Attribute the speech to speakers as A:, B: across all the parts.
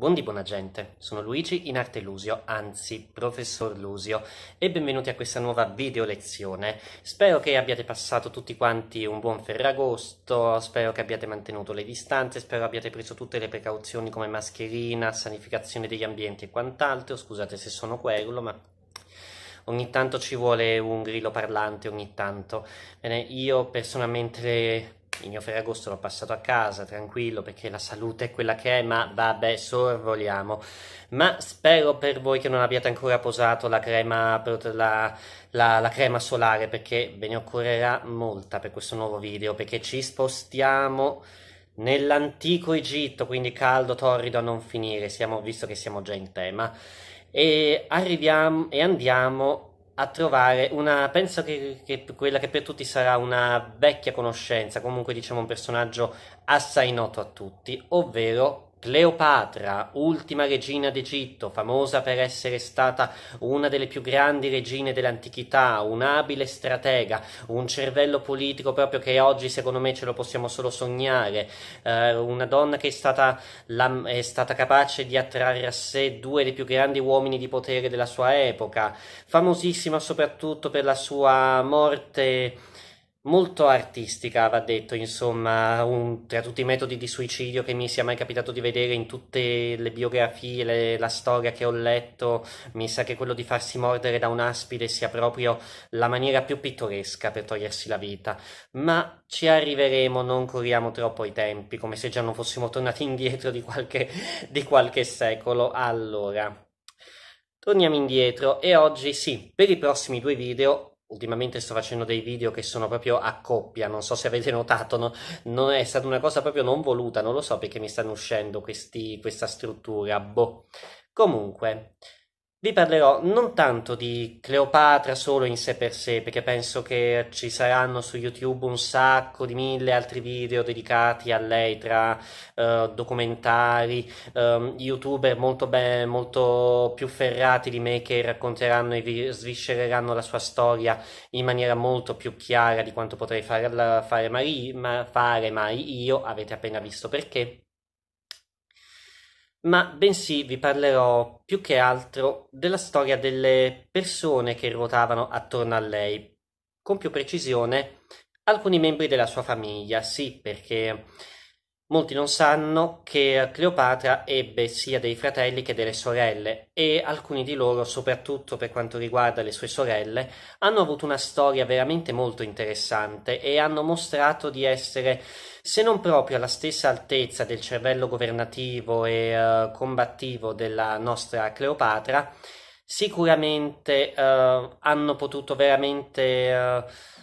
A: Buondì buona gente, sono Luigi in arte Lusio, anzi professor Lusio e benvenuti a questa nuova video lezione. Spero che abbiate passato tutti quanti un buon Ferragosto, spero che abbiate mantenuto le distanze, spero abbiate preso tutte le precauzioni come mascherina, sanificazione degli ambienti e quant'altro, scusate se sono quello ma ogni tanto ci vuole un grillo parlante, ogni tanto. Bene, io personalmente il mio Ferragosto l'ho passato a casa, tranquillo, perché la salute è quella che è, ma vabbè, sorvoliamo. Ma spero per voi che non abbiate ancora posato la crema, la, la, la crema solare, perché ve ne occorrerà molta per questo nuovo video, perché ci spostiamo nell'antico Egitto, quindi caldo, torrido a non finire, siamo, visto che siamo già in tema, e arriviamo e andiamo a trovare una, penso che, che, quella che per tutti sarà una vecchia conoscenza, comunque diciamo un personaggio assai noto a tutti, ovvero Cleopatra, ultima regina d'Egitto, famosa per essere stata una delle più grandi regine dell'antichità, un'abile stratega, un cervello politico proprio che oggi secondo me ce lo possiamo solo sognare, eh, una donna che è stata, la, è stata capace di attrarre a sé due dei più grandi uomini di potere della sua epoca, famosissima soprattutto per la sua morte molto artistica, va detto, insomma, un, tra tutti i metodi di suicidio che mi sia mai capitato di vedere in tutte le biografie, le, la storia che ho letto, mi sa che quello di farsi mordere da un'aspide sia proprio la maniera più pittoresca per togliersi la vita. Ma ci arriveremo, non corriamo troppo i tempi, come se già non fossimo tornati indietro di qualche, di qualche secolo. Allora... Torniamo indietro e oggi sì, per i prossimi due video Ultimamente sto facendo dei video che sono proprio a coppia, non so se avete notato, no? non è stata una cosa proprio non voluta, non lo so perché mi stanno uscendo questi, questa struttura, boh. Comunque, vi parlerò non tanto di Cleopatra solo in sé per sé, perché penso che ci saranno su YouTube un sacco di mille altri video dedicati a lei, tra uh, documentari, um, youtuber molto, ben, molto più ferrati di me che racconteranno e vi sviscereranno la sua storia in maniera molto più chiara di quanto potrei fare, fare, mai, ma, fare mai io, avete appena visto perché ma bensì vi parlerò più che altro della storia delle persone che ruotavano attorno a lei, con più precisione alcuni membri della sua famiglia, sì, perché Molti non sanno che Cleopatra ebbe sia dei fratelli che delle sorelle e alcuni di loro, soprattutto per quanto riguarda le sue sorelle, hanno avuto una storia veramente molto interessante e hanno mostrato di essere, se non proprio alla stessa altezza del cervello governativo e uh, combattivo della nostra Cleopatra, sicuramente uh, hanno potuto veramente... Uh,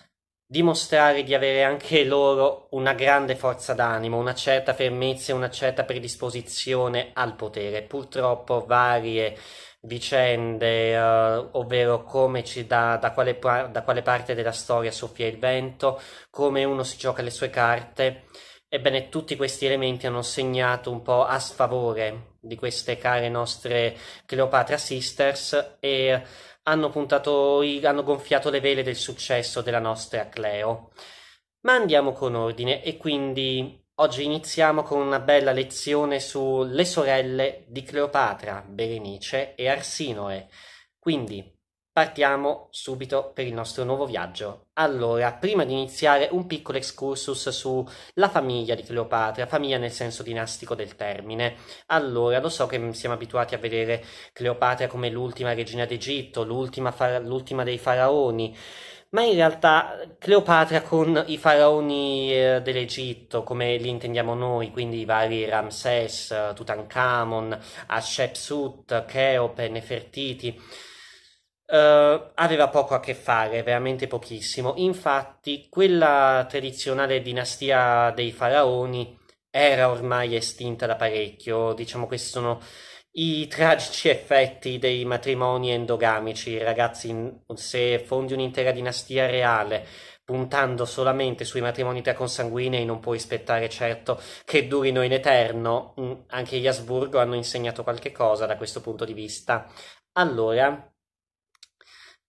A: dimostrare di avere anche loro una grande forza d'animo, una certa fermezza e una certa predisposizione al potere. Purtroppo varie vicende, uh, ovvero come ci da, da, quale, da quale parte della storia soffia il vento, come uno si gioca le sue carte. Ebbene, tutti questi elementi hanno segnato un po' a sfavore di queste care nostre Cleopatra Sisters e hanno, puntato, hanno gonfiato le vele del successo della nostra Cleo. Ma andiamo con ordine e quindi oggi iniziamo con una bella lezione sulle sorelle di Cleopatra, Berenice e Arsinoe. Quindi Partiamo subito per il nostro nuovo viaggio. Allora, prima di iniziare un piccolo excursus sulla famiglia di Cleopatra, famiglia nel senso dinastico del termine. Allora, lo so che siamo abituati a vedere Cleopatra come l'ultima regina d'Egitto, l'ultima, fara- l'ultima dei faraoni, ma in realtà Cleopatra con i faraoni eh, dell'Egitto, come li intendiamo noi, quindi i vari Ramses, Tutankhamon, Hatshepsut, Cheope, Nefertiti, Uh, aveva poco a che fare, veramente pochissimo. Infatti, quella tradizionale dinastia dei faraoni era ormai estinta da parecchio. Diciamo, questi sono i tragici effetti dei matrimoni endogamici. Ragazzi, se fondi un'intera dinastia reale puntando solamente sui matrimoni tra consanguinei, non puoi aspettare certo che durino in eterno. Mm, anche gli Asburgo hanno insegnato qualche cosa da questo punto di vista. Allora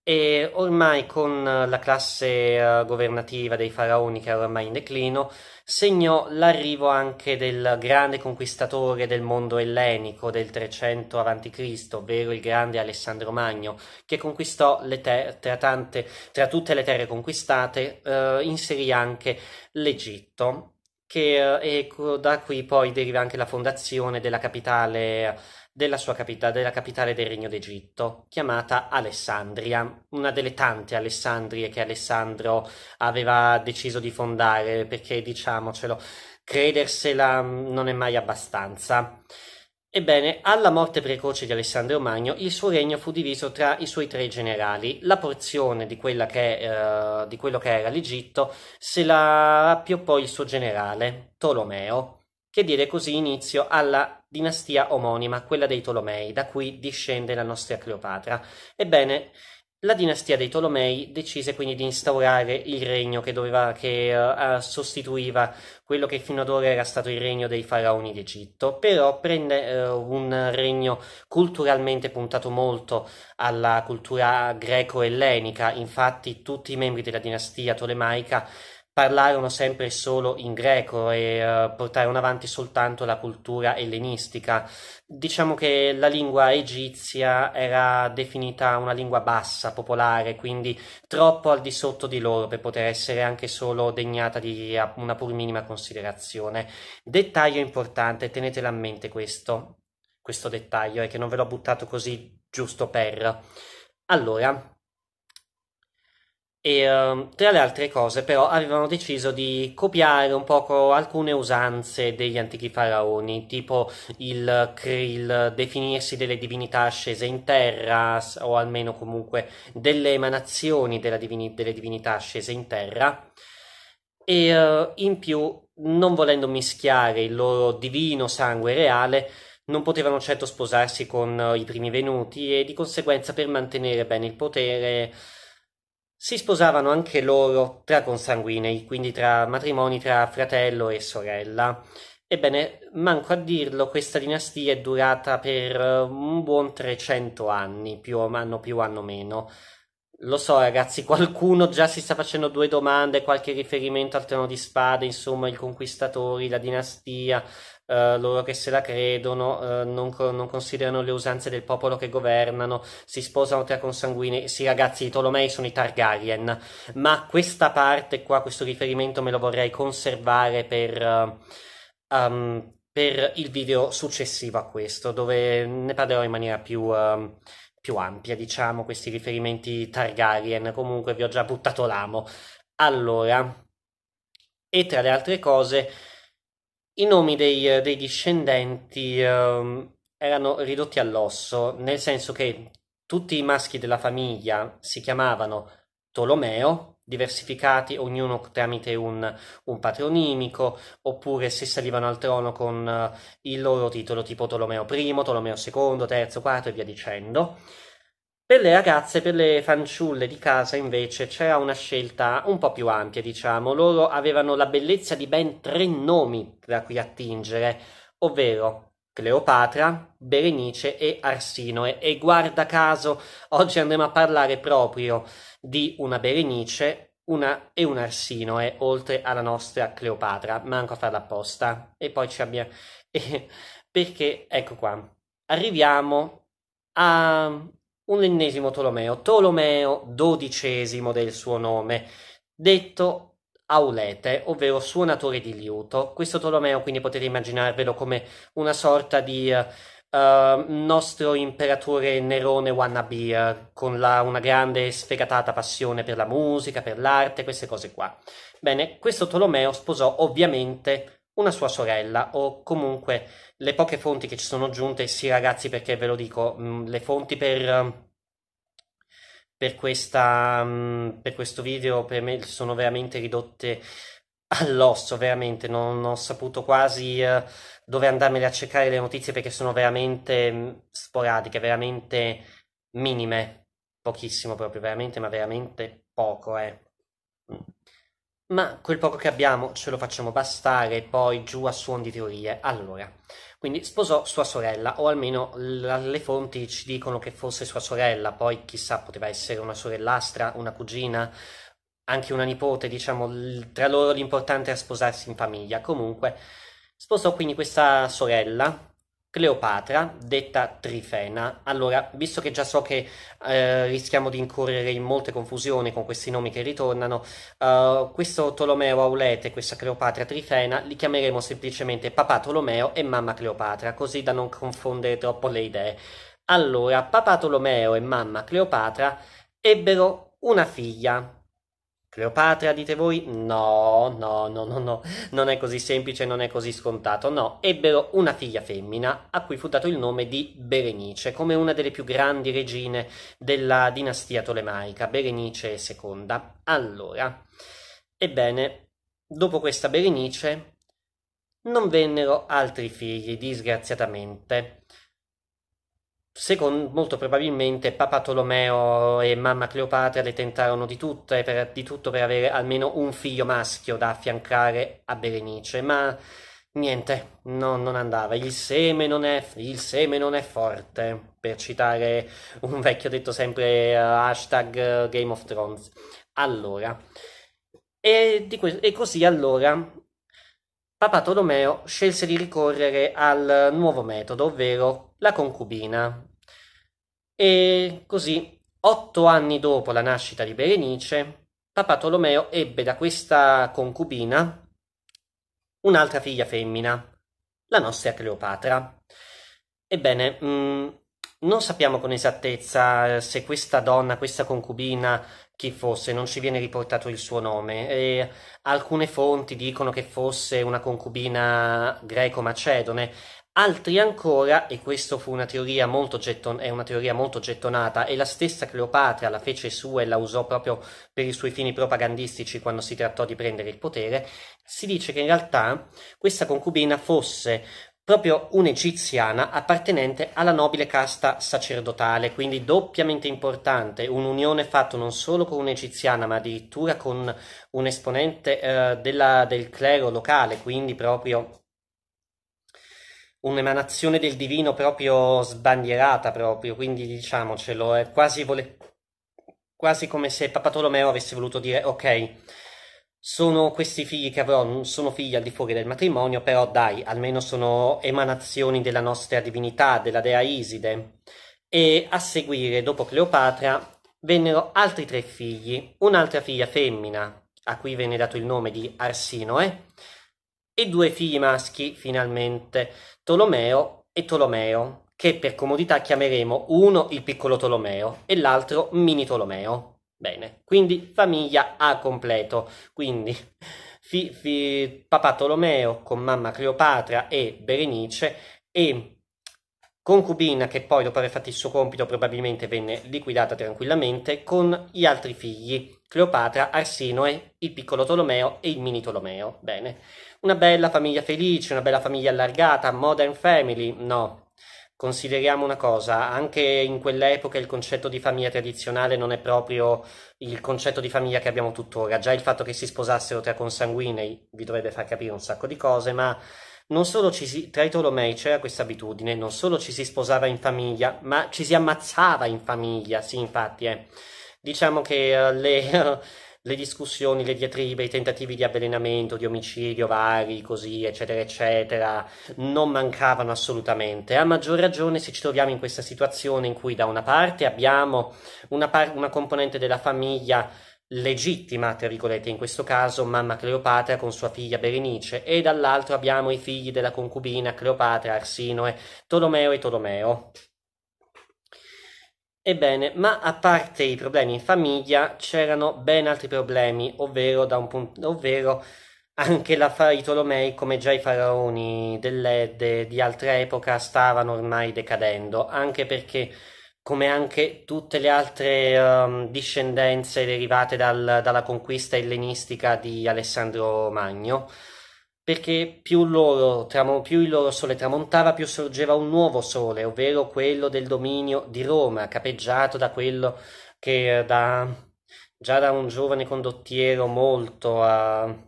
A: e ormai con la classe uh, governativa dei faraoni che era ormai in declino, segnò l'arrivo anche del grande conquistatore del mondo ellenico del 300 a.C., ovvero il grande Alessandro Magno, che conquistò ter- tra, tante, tra tutte le terre conquistate, uh, inserì anche l'Egitto, che, e da qui poi deriva anche la fondazione della capitale della sua capitale, della capitale del Regno d'Egitto, chiamata Alessandria, una delle tante Alessandrie che Alessandro aveva deciso di fondare, perché diciamocelo, credersela non è mai abbastanza. Ebbene, alla morte precoce di Alessandro Magno, il suo regno fu diviso tra i suoi tre generali. La porzione di, che, eh, di quello che era l'Egitto se la appiopò il suo generale, Tolomeo che diede così inizio alla dinastia omonima, quella dei Tolomei, da cui discende la nostra Cleopatra. Ebbene, la dinastia dei Tolomei decise quindi di instaurare il regno che, doveva, che uh, sostituiva quello che fino ad ora era stato il regno dei faraoni d'Egitto, però prende uh, un regno culturalmente puntato molto alla cultura greco-ellenica, infatti tutti i membri della dinastia tolemaica parlarono sempre solo in greco e uh, portarono avanti soltanto la cultura ellenistica. Diciamo che la lingua egizia era definita una lingua bassa, popolare, quindi troppo al di sotto di loro per poter essere anche solo degnata di una pur minima considerazione. Dettaglio importante, tenetelo a mente questo, questo dettaglio, è che non ve l'ho buttato così giusto per. Allora, e uh, tra le altre cose, però, avevano deciso di copiare un poco alcune usanze degli antichi faraoni, tipo il, il definirsi delle divinità scese in terra, o almeno comunque delle emanazioni divini, delle divinità scese in terra. E uh, in più, non volendo mischiare il loro divino sangue reale, non potevano certo sposarsi con i primi venuti e di conseguenza per mantenere bene il potere si sposavano anche loro tra consanguinei, quindi tra matrimoni tra fratello e sorella. Ebbene, manco a dirlo, questa dinastia è durata per un buon 300 anni, più anno più anno meno. Lo so, ragazzi, qualcuno già si sta facendo due domande, qualche riferimento al trono di spade, insomma, i conquistatori, la dinastia, eh, loro che se la credono, eh, non, non, considerano le usanze del popolo che governano, si sposano tra consanguini. Sì, ragazzi, i Tolomei sono i Targaryen, ma questa parte qua, questo riferimento me lo vorrei conservare per. Uh, um, per il video successivo a questo, dove ne parlerò in maniera più, uh, più ampia, diciamo, questi riferimenti Targaryen. Comunque vi ho già buttato l'amo. Allora, e tra le altre cose, i nomi dei, dei discendenti um, erano ridotti all'osso, nel senso che tutti i maschi della famiglia si chiamavano Tolomeo, diversificati ognuno tramite un, un patronimico, oppure se salivano al trono con uh, il loro titolo tipo Tolomeo I, Tolomeo II, III, IV e via dicendo. Per le ragazze, per le fanciulle di casa invece c'era una scelta un po' più ampia, diciamo. Loro avevano la bellezza di ben tre nomi da cui attingere, ovvero Cleopatra, Berenice e Arsinoe. E guarda caso, oggi andremo a parlare proprio di una Berenice una e un Arsinoe, oltre alla nostra Cleopatra. Manco a farla apposta. E poi ci abbiamo... perché, ecco qua, arriviamo a un ennesimo Tolomeo, Tolomeo XII del suo nome, detto Aulete, ovvero suonatore di liuto. Questo Tolomeo quindi potete immaginarvelo come una sorta di uh, nostro imperatore Nerone wannabe, uh, con la, una grande sfegatata passione per la musica, per l'arte, queste cose qua. Bene, questo Tolomeo sposò ovviamente una sua sorella, o comunque le poche fonti che ci sono giunte, sì ragazzi perché ve lo dico, mh, mm, le fonti per, per, questa, mh, mm, per questo video per me sono veramente ridotte all'osso, veramente, non, non ho saputo quasi uh, dove andarmene a cercare le notizie perché sono veramente mh, mm, sporadiche, veramente minime, pochissimo proprio, veramente, ma veramente poco, eh. Ma quel poco che abbiamo ce lo facciamo bastare, poi giù a suon di teorie. Allora, Quindi sposò sua sorella, o almeno le fonti ci dicono che fosse sua sorella, poi chissà, poteva essere una sorellastra, una cugina, anche una nipote, diciamo, tra loro l'importante era sposarsi in famiglia. Comunque, sposò quindi questa sorella, Cleopatra, detta Trifena. Allora, visto che già so che eh, rischiamo di incorrere in molte confusioni con questi nomi che ritornano, uh, questo Tolomeo Aulete e questa Cleopatra Trifena li chiameremo semplicemente Papà Tolomeo e Mamma Cleopatra, così da non confondere troppo le idee. Allora, Papà Tolomeo e Mamma Cleopatra ebbero una figlia, Cleopatra, dite voi? No, no, no, no, no, non è così semplice, non è così scontato, no. Ebbero una figlia femmina a cui fu dato il nome di Berenice, come una delle più grandi regine della dinastia tolemaica, Berenice II. Allora, ebbene, dopo questa Berenice non vennero altri figli, disgraziatamente. Secondo, molto probabilmente Papa Tolomeo e mamma Cleopatra le tentarono di, per, di tutto per avere almeno un figlio maschio da affiancare a Berenice, ma niente, no, non andava. Il seme non, è, il seme non è forte, per citare un vecchio detto sempre uh, hashtag uh, Game of Thrones. Allora, e, que- e così allora Papa Tolomeo scelse di ricorrere al nuovo metodo, ovvero la concubina. E così, otto anni dopo la nascita di Berenice, Papa Tolomeo ebbe da questa concubina un'altra figlia femmina, la nostra Cleopatra. Ebbene, mh, mm, non sappiamo con esattezza se questa donna, questa concubina, chi fosse, non ci viene riportato il suo nome. E alcune fonti dicono che fosse una concubina greco-macedone, altri ancora, e questa fu una teoria molto getton- è una teoria molto gettonata, e la stessa Cleopatra la fece sua e la usò proprio per i suoi fini propagandistici quando si trattò di prendere il potere, si dice che in realtà questa concubina fosse proprio un'egiziana appartenente alla nobile casta sacerdotale, quindi doppiamente importante, un'unione fatta non solo con un'egiziana, ma addirittura con un esponente eh, della, del clero locale, quindi proprio un'emanazione del divino proprio sbandierata, proprio, quindi diciamocelo, è quasi, vole... quasi come se Papa Tolomeo avesse voluto dire ok sono questi figli che avrò, non sono figli al di fuori del matrimonio, però dai, almeno sono emanazioni della nostra divinità, della dea Iside. E a seguire, dopo Cleopatra, vennero altri tre figli, un'altra figlia femmina, a cui venne dato il nome di Arsinoe, e due figli maschi, finalmente, Tolomeo e Tolomeo, che per comodità chiameremo uno il piccolo Tolomeo e l'altro mini Tolomeo. Bene, quindi famiglia a completo. Quindi fi, fi, papà Tolomeo con mamma Cleopatra e Berenice e concubina che poi dopo aver fatto il suo compito probabilmente venne liquidata tranquillamente con gli altri figli Cleopatra, Arsinoe, il piccolo Tolomeo e il mini Tolomeo. Bene, una bella famiglia felice, una bella famiglia allargata, modern family? No, Consideriamo una cosa, anche in quell'epoca il concetto di famiglia tradizionale non è proprio il concetto di famiglia che abbiamo tuttora. Già il fatto che si sposassero tra consanguinei vi dovrebbe far capire un sacco di cose, ma non solo ci si, tra i Tolomei c'era questa abitudine, non solo ci si sposava in famiglia, ma ci si ammazzava in famiglia, sì infatti, eh. Diciamo che uh, le... le discussioni, le diatribe, i tentativi di avvelenamento, di omicidio vari, così, eccetera, eccetera, non mancavano assolutamente. A maggior ragione se ci troviamo in questa situazione in cui da una parte abbiamo una, par- una componente della famiglia legittima, tra virgolette, in questo caso mamma Cleopatra con sua figlia Berenice, e dall'altro abbiamo i figli della concubina Cleopatra, Arsinoe, Tolomeo e Tolomeo. Ebbene, ma a parte i problemi in famiglia, c'erano ben altri problemi, ovvero, da un punto, ovvero anche la, i Tolomei, come già i faraoni dell'Edde di altra epoca, stavano ormai decadendo, anche perché, come anche tutte le altre um, discendenze derivate dal, dalla conquista ellenistica di Alessandro Magno, perché più, loro, tramo, più, il loro sole tramontava, più sorgeva un nuovo sole, ovvero quello del dominio di Roma, capeggiato da quello che da, già da un giovane condottiero molto, uh,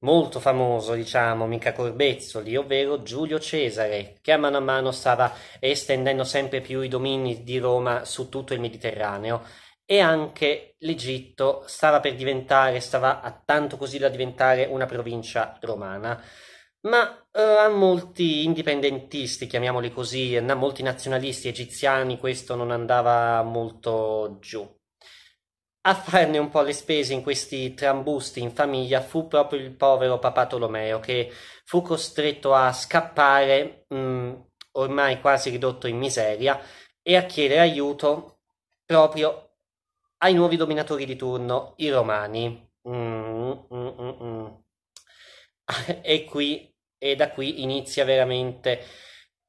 A: molto famoso, diciamo, mica Corbezzoli, ovvero Giulio Cesare, che a mano a mano stava estendendo sempre più i domini di Roma su tutto il Mediterraneo e anche l'Egitto stava per diventare, stava a tanto così da diventare una provincia romana. Ma eh, a molti indipendentisti, chiamiamoli così, a molti nazionalisti egiziani questo non andava molto giù. A farne un po' le spese in questi trambusti in famiglia fu proprio il povero Papa Tolomeo che fu costretto a scappare, mh, mm, ormai quasi ridotto in miseria, e a chiedere aiuto proprio ai nuovi dominatori di turno, i romani. Mm, mm, mm, mm. e qui e da qui inizia veramente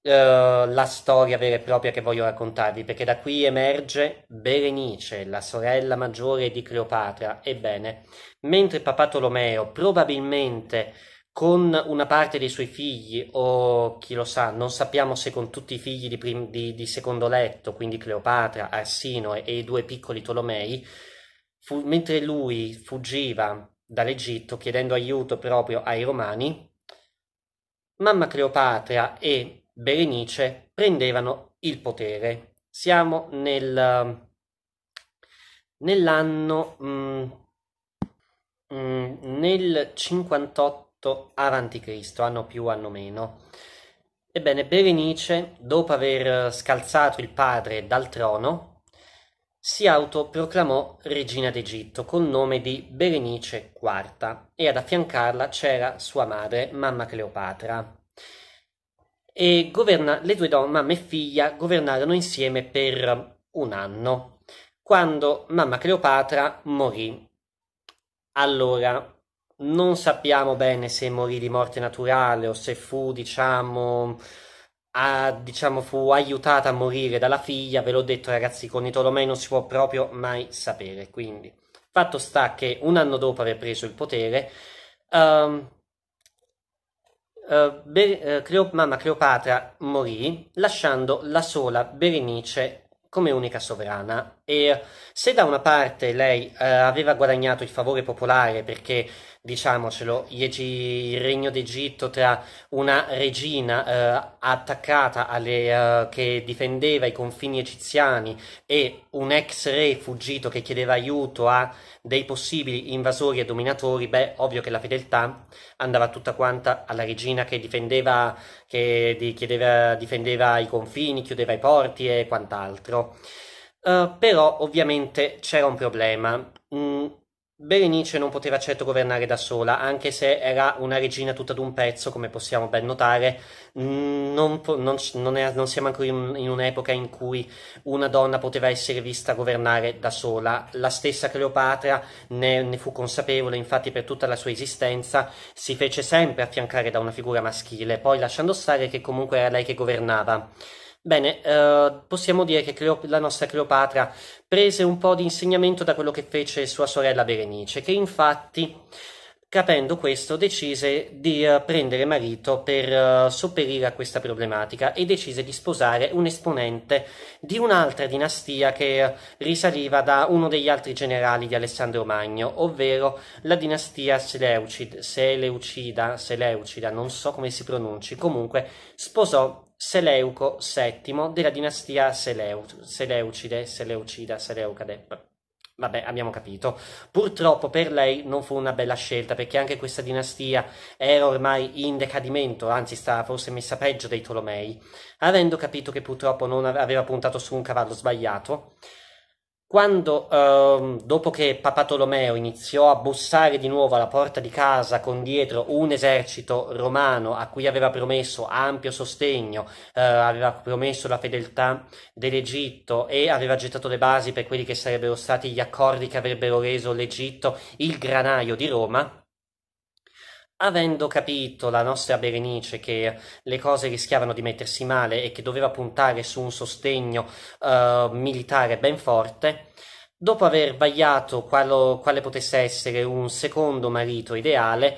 A: Uh, la storia vera e propria che voglio raccontarvi, perché da qui emerge Berenice, la sorella maggiore di Cleopatra. Ebbene, mentre Papa Tolomeo probabilmente con una parte dei suoi figli, o chi lo sa, non sappiamo se con tutti i figli di, prim- di, di secondo letto, quindi Cleopatra, Arsino e, e i due piccoli Tolomei, fu- mentre lui fuggiva dall'Egitto chiedendo aiuto proprio ai Romani, mamma Cleopatra e Berenice prendevano il potere. Siamo nel, nell'anno mm, mm, nel 58 a.C., anno più, anno meno. Ebbene, Berenice, dopo aver scalzato il padre dal trono, si autoproclamò regina d'Egitto col nome di Berenice IV e ad affiancarla c'era sua madre, mamma Cleopatra e governa, le due donne, mamma e figlia, governarono insieme per un anno, quando mamma Cleopatra morì. Allora, non sappiamo bene se morì di morte naturale o se fu, diciamo, a, diciamo, fu aiutata a morire dalla figlia, ve l'ho detto ragazzi, con i Tolomei non si può proprio mai sapere, quindi fatto sta che un anno dopo aver preso il potere, um, Uh, Be- uh, Cleo- mamma Cleopatra morì lasciando la sola Berenice come unica sovrana. E se da una parte lei uh, aveva guadagnato il favore popolare perché diciamocelo, il regno d'Egitto tra una regina eh, attaccata alle, eh, che difendeva i confini egiziani e un ex re fuggito che chiedeva aiuto a dei possibili invasori e dominatori, beh, ovvio che la fedeltà andava tutta quanta alla regina che difendeva, che di, chiedeva, difendeva i confini, chiudeva i porti e quant'altro. Uh, però ovviamente c'era un problema. Mm, Berenice non poteva certo governare da sola, anche se era una regina tutta d'un pezzo, come possiamo ben notare, mm, non, non, non, è, non siamo ancora in, in, un'epoca in cui una donna poteva essere vista governare da sola. La stessa Cleopatra ne, ne fu consapevole, infatti per tutta la sua esistenza si fece sempre affiancare da una figura maschile, poi lasciando stare che comunque era lei che governava. Bene, eh, possiamo dire che Cleo- la nostra Cleopatra prese un po' di insegnamento da quello che fece sua sorella Berenice, che infatti, capendo questo, decise di uh, prendere marito per uh, sopperire a questa problematica e decise di sposare un esponente di un'altra dinastia che risaliva da uno degli altri generali di Alessandro Magno, ovvero la dinastia Seleucid, Seleucida, Seleucida, non so come si pronunci, comunque sposò Seleuco VII della dinastia Seleu- Seleucide, Seleucida, Seleucade. Vabbè, abbiamo capito. Purtroppo per lei non fu una bella scelta perché anche questa dinastia era ormai in decadimento, anzi stava forse messa peggio dei Tolomei, avendo capito che purtroppo non aveva puntato su un cavallo sbagliato quando, ehm, dopo che Papa Tolomeo iniziò a bussare di nuovo alla porta di casa con dietro un esercito romano a cui aveva promesso ampio sostegno, eh, aveva promesso la fedeltà dell'Egitto e aveva gettato le basi per quelli che sarebbero stati gli accordi che avrebbero reso l'Egitto il granaio di Roma, Avendo capito la nostra Berenice che le cose rischiavano di mettersi male e che doveva puntare su un sostegno uh, militare ben forte, dopo aver vagliato qualo, quale potesse essere un secondo marito ideale,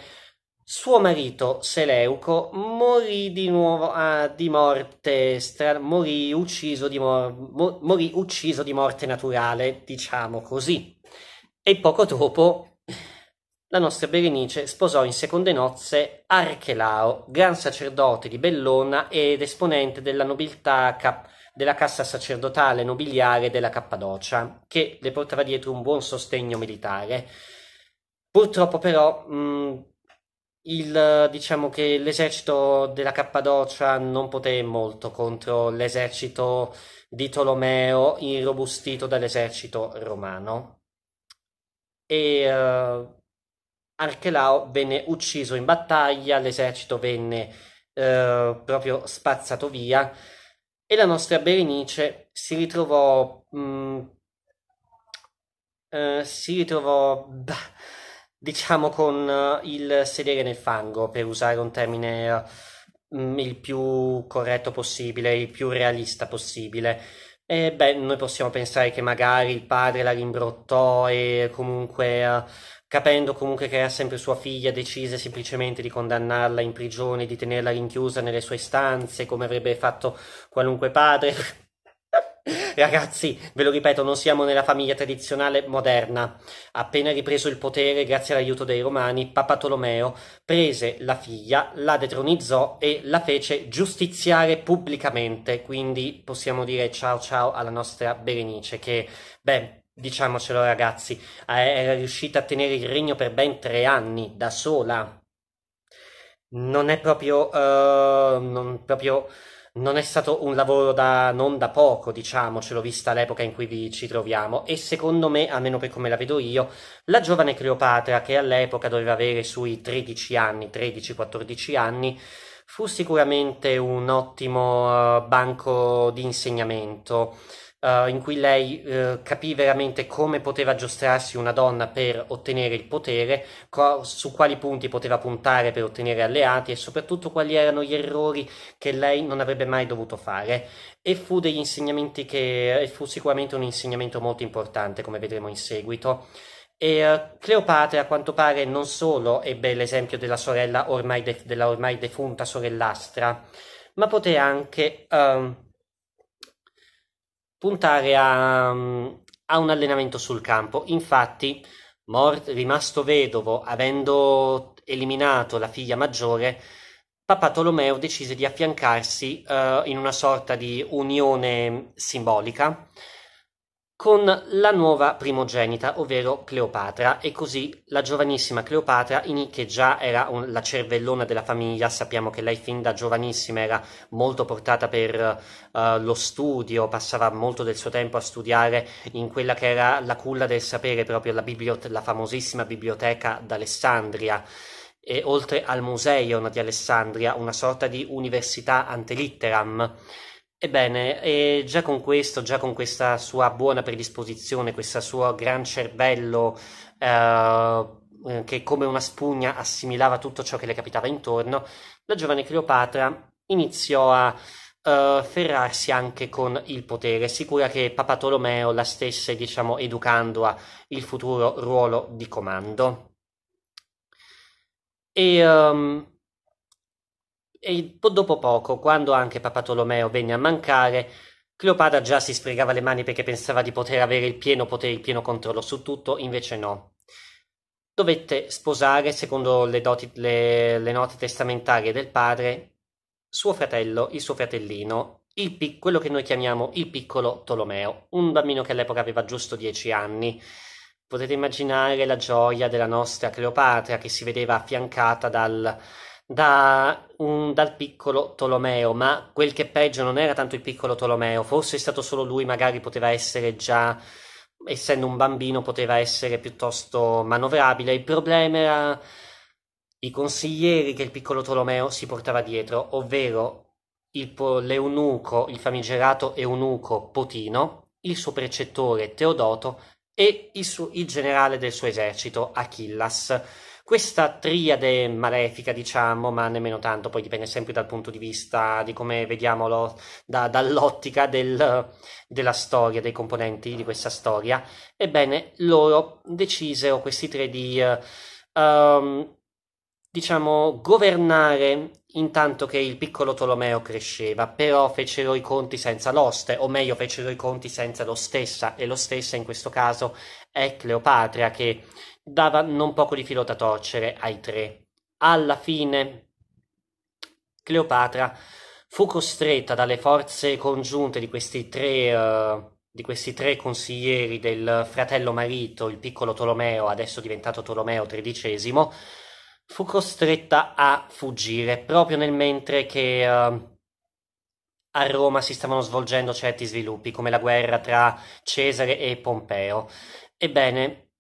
A: suo marito Seleuco morì di nuovo ah, di morte stra- morì ucciso di, mor- mo- morì ucciso di morte naturale, diciamo così. E poco dopo la nostra Berenice sposò in seconde nozze Archelao, gran sacerdote di Bellona ed esponente della nobiltà cap- della cassa sacerdotale nobiliare della Cappadocia, che le portava dietro un buon sostegno militare. Purtroppo però mh, il, diciamo che l'esercito della Cappadocia non poté molto contro l'esercito di Tolomeo irrobustito dall'esercito romano e uh, Archelao venne ucciso in battaglia, l'esercito venne uh, proprio spazzato via e la nostra Berenice si ritrovò mh, mm, uh, si ritrovò bah, diciamo con uh, il sedere nel fango, per usare un termine uh, il più corretto possibile, il più realista possibile. E beh, noi possiamo pensare che magari il padre la rimbrottò e comunque, uh, capendo comunque che era sempre sua figlia, decise semplicemente di condannarla in prigione, di tenerla rinchiusa nelle sue stanze, come avrebbe fatto qualunque padre. Ragazzi, ve lo ripeto, non siamo nella famiglia tradizionale moderna. Appena ripreso il potere, grazie all'aiuto dei romani, Papa Tolomeo prese la figlia, la detronizzò e la fece giustiziare pubblicamente. Quindi possiamo dire ciao ciao alla nostra Berenice che, beh, diciamocelo ragazzi, era riuscita a tenere il regno per ben tre anni da sola. Non è proprio, uh, non proprio non è stato un lavoro da non da poco, diciamocelo, vista l'epoca in cui vi ci troviamo. E secondo me, almeno per come la vedo io, la giovane Cleopatra, che all'epoca doveva avere sui 13 anni, 13-14 anni, fu sicuramente un ottimo uh, banco di insegnamento uh, in cui lei uh, capì veramente come poteva giostrarsi una donna per ottenere il potere, co- su quali punti poteva puntare per ottenere alleati e soprattutto quali erano gli errori che lei non avrebbe mai dovuto fare. E fu degli insegnamenti che fu sicuramente un insegnamento molto importante, come vedremo in seguito. E uh, Cleopatra, a quanto pare, non solo ebbe l'esempio della sorella ormai, de- della ormai defunta sorellastra, ma poté anche um, puntare a, a un allenamento sul campo. Infatti, mort, rimasto vedovo, avendo eliminato la figlia maggiore, Papa Tolomeo decise di affiancarsi uh, in una sorta di unione simbolica con la nuova primogenita, ovvero Cleopatra, e così la giovanissima Cleopatra, che già era un, la cervellona della famiglia, sappiamo che lei fin da giovanissima era molto portata per uh, lo studio, passava molto del suo tempo a studiare in quella che era la culla del sapere, proprio la, bibliote- la famosissima biblioteca d'Alessandria, e oltre al museo di Alessandria, una sorta di università antelitteram Ebbene, e già con questo, già con questa sua buona predisposizione, questo suo gran cervello eh, che come una spugna assimilava tutto ciò che le capitava intorno, la giovane Cleopatra iniziò a uh, ferrarsi anche con il potere, sicura che Papa Tolomeo la stesse, diciamo, educando a il futuro ruolo di comando. E um, e dopo poco, quando anche Papa Tolomeo venne a mancare, Cleopatra già si sfregava le mani perché pensava di poter avere il pieno potere, il pieno controllo su tutto, invece no. Dovette sposare, secondo le, doti, le, le note testamentarie del padre, suo fratello, il suo fratellino, il, quello che noi chiamiamo il piccolo Tolomeo, un bambino che all'epoca aveva giusto dieci anni. Potete immaginare la gioia della nostra Cleopatra che si vedeva affiancata dal, da un, dal piccolo Tolomeo, ma quel che peggio non era tanto il piccolo Tolomeo, forse è stato solo lui, magari poteva essere già, essendo un bambino, poteva essere piuttosto manovrabile. Il problema era i consiglieri che il piccolo Tolomeo si portava dietro, ovvero l'eunuco, il famigerato eunuco Potino, il suo precettore Teodoto e il, suo, il generale del suo esercito Achillas questa triade malefica, diciamo, ma nemmeno tanto, poi dipende sempre dal punto di vista di come vediamolo da, dall'ottica del, della storia, dei componenti di questa storia. Ebbene, loro decisero, questi tre, di, uh, diciamo, governare intanto che il piccolo Tolomeo cresceva, però fecero i conti senza l'oste, o meglio fecero i conti senza lo stessa, e lo stessa in questo caso è Cleopatra che dava non poco di filo da torcere ai tre. Alla fine Cleopatra fu costretta dalle forze congiunte di questi tre, uh, di questi tre consiglieri del fratello marito, il piccolo Tolomeo, adesso diventato Tolomeo XIII, fu costretta a fuggire proprio nel mentre che uh, a Roma si stavano svolgendo certi sviluppi, come la guerra tra Cesare e Pompeo. Ebbene,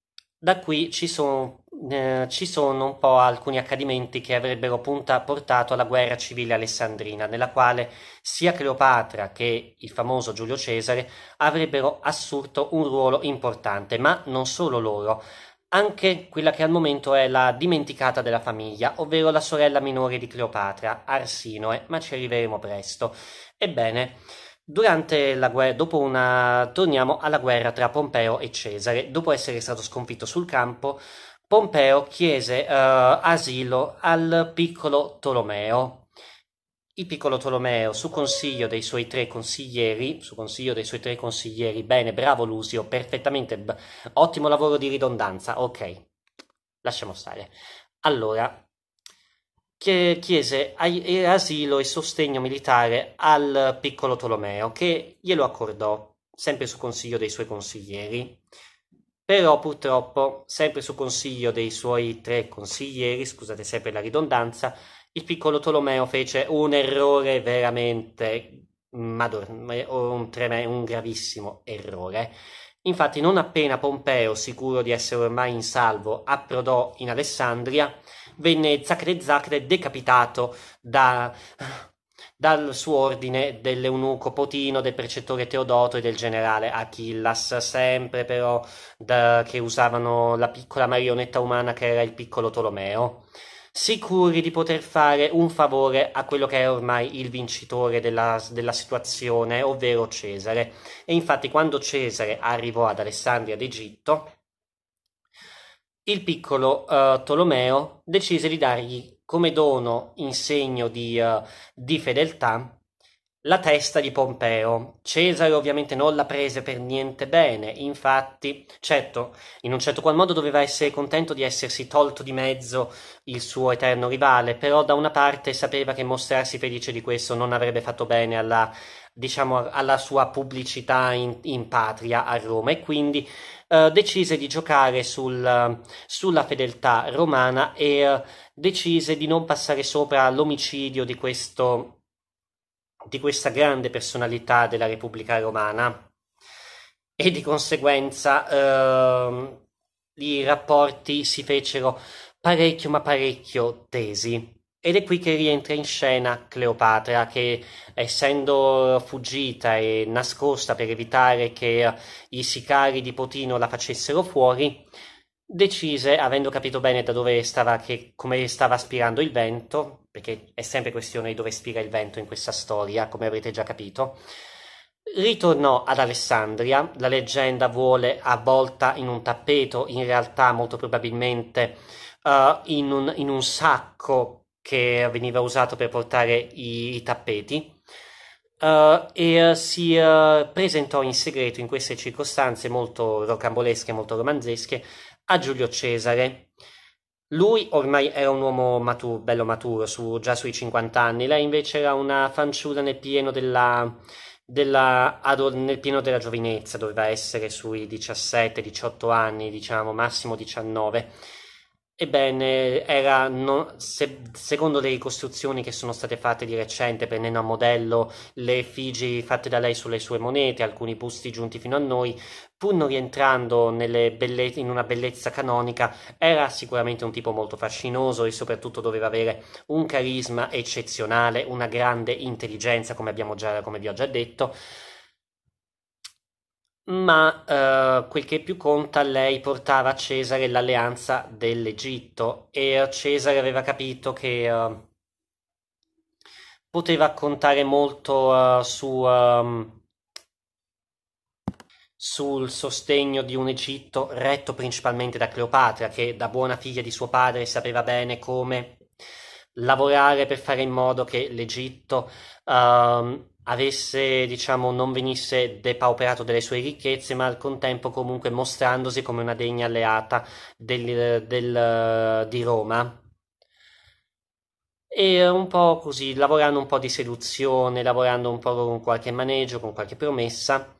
A: da qui ci sono, eh, ci sono un po' alcuni accadimenti che avrebbero punta, portato alla guerra civile alessandrina, nella quale sia Cleopatra che il famoso Giulio Cesare avrebbero assurto un ruolo importante, ma non solo loro anche quella che al momento è la dimenticata della famiglia, ovvero la sorella minore di Cleopatra, Arsinoe, ma ci arriveremo presto. Ebbene, guerra, dopo una, torniamo alla guerra tra Pompeo e Cesare. Dopo essere stato sconfitto sul campo, Pompeo chiese uh, asilo al piccolo Tolomeo, il piccolo Tolomeo, su consiglio dei suoi tre consiglieri, su consiglio dei suoi tre consiglieri, bene, bravo Lusio, perfettamente, b- ottimo lavoro di ridondanza, ok, lasciamo stare. Allora, chiese asilo e sostegno militare al piccolo Tolomeo, che glielo accordò, sempre su consiglio dei suoi consiglieri. Però purtroppo, sempre su consiglio dei suoi tre consiglieri, scusate sempre la ridondanza, il piccolo Tolomeo fece un errore veramente mador- un, treme- un gravissimo errore. Infatti, non appena Pompeo, sicuro di essere ormai in salvo, approdò in Alessandria, venne Zacre Zacre decapitato da, dal suo ordine dell'eunuco Potino, del precettore Teodoto e del generale Achillas, sempre però da, che usavano la piccola marionetta umana che era il piccolo Tolomeo sicuri di poter fare un favore a quello che è ormai il vincitore della, della situazione, ovvero Cesare. E infatti quando Cesare arrivò ad Alessandria d'Egitto, il piccolo uh, Tolomeo decise di dargli come dono in segno di, uh, di fedeltà la testa di Pompeo. Cesare ovviamente non la prese per niente bene, infatti, certo, in un certo qual modo doveva essere contento di essersi tolto di mezzo il suo eterno rivale, però da una parte sapeva che mostrarsi felice di questo non avrebbe fatto bene alla, diciamo, alla sua pubblicità in, in patria a Roma e quindi Uh, decise di giocare sul, sulla fedeltà romana e uh, decise di non passare sopra l'omicidio di questo di questa grande personalità della Repubblica Romana e di conseguenza eh, i rapporti si fecero parecchio ma parecchio tesi. Ed è qui che rientra in scena Cleopatra che, essendo fuggita e nascosta per evitare che i sicari di Potino la facessero fuori, decise, avendo capito bene da dove stava, che, come stava aspirando il vento, perché è sempre questione di dove ispira il vento in questa storia, come avrete già capito, ritornò ad Alessandria, la leggenda vuole avvolta in un tappeto, in realtà molto probabilmente uh, in, un, in, un, sacco che veniva usato per portare i, i tappeti. Uh, e uh, si presentò in segreto in queste circostanze molto rocambolesche, molto romanzesche, a Giulio Cesare. Lui ormai era un uomo maturo, bello maturo, su, già sui 50 anni, lei invece era una fanciulla nel pieno della, della, nel pieno della giovinezza, doveva essere sui 17-18 anni, diciamo, massimo 19 Ebbene, era no, se, secondo le ricostruzioni che sono state fatte di recente, prendendo a modello le effigi fatte da lei sulle sue monete, alcuni busti giunti fino a noi, pur non rientrando belle, in una bellezza canonica, era sicuramente un tipo molto fascinoso e soprattutto doveva avere un carisma eccezionale, una grande intelligenza, come, già, come vi ho già detto ma eh, quel che più conta, lei portava a Cesare l'alleanza dell'Egitto e Cesare aveva capito che eh, poteva contare molto eh, su, um, sul sostegno di un Egitto retto principalmente da Cleopatra, che da buona figlia di suo padre sapeva bene come lavorare per fare in modo che l'Egitto um, avesse, diciamo, non venisse depauperato delle sue ricchezze, ma al contempo comunque mostrandosi come una degna alleata del, del, di Roma. E un po' così, lavorando un po' di seduzione, lavorando un po' con qualche maneggio, con qualche promessa,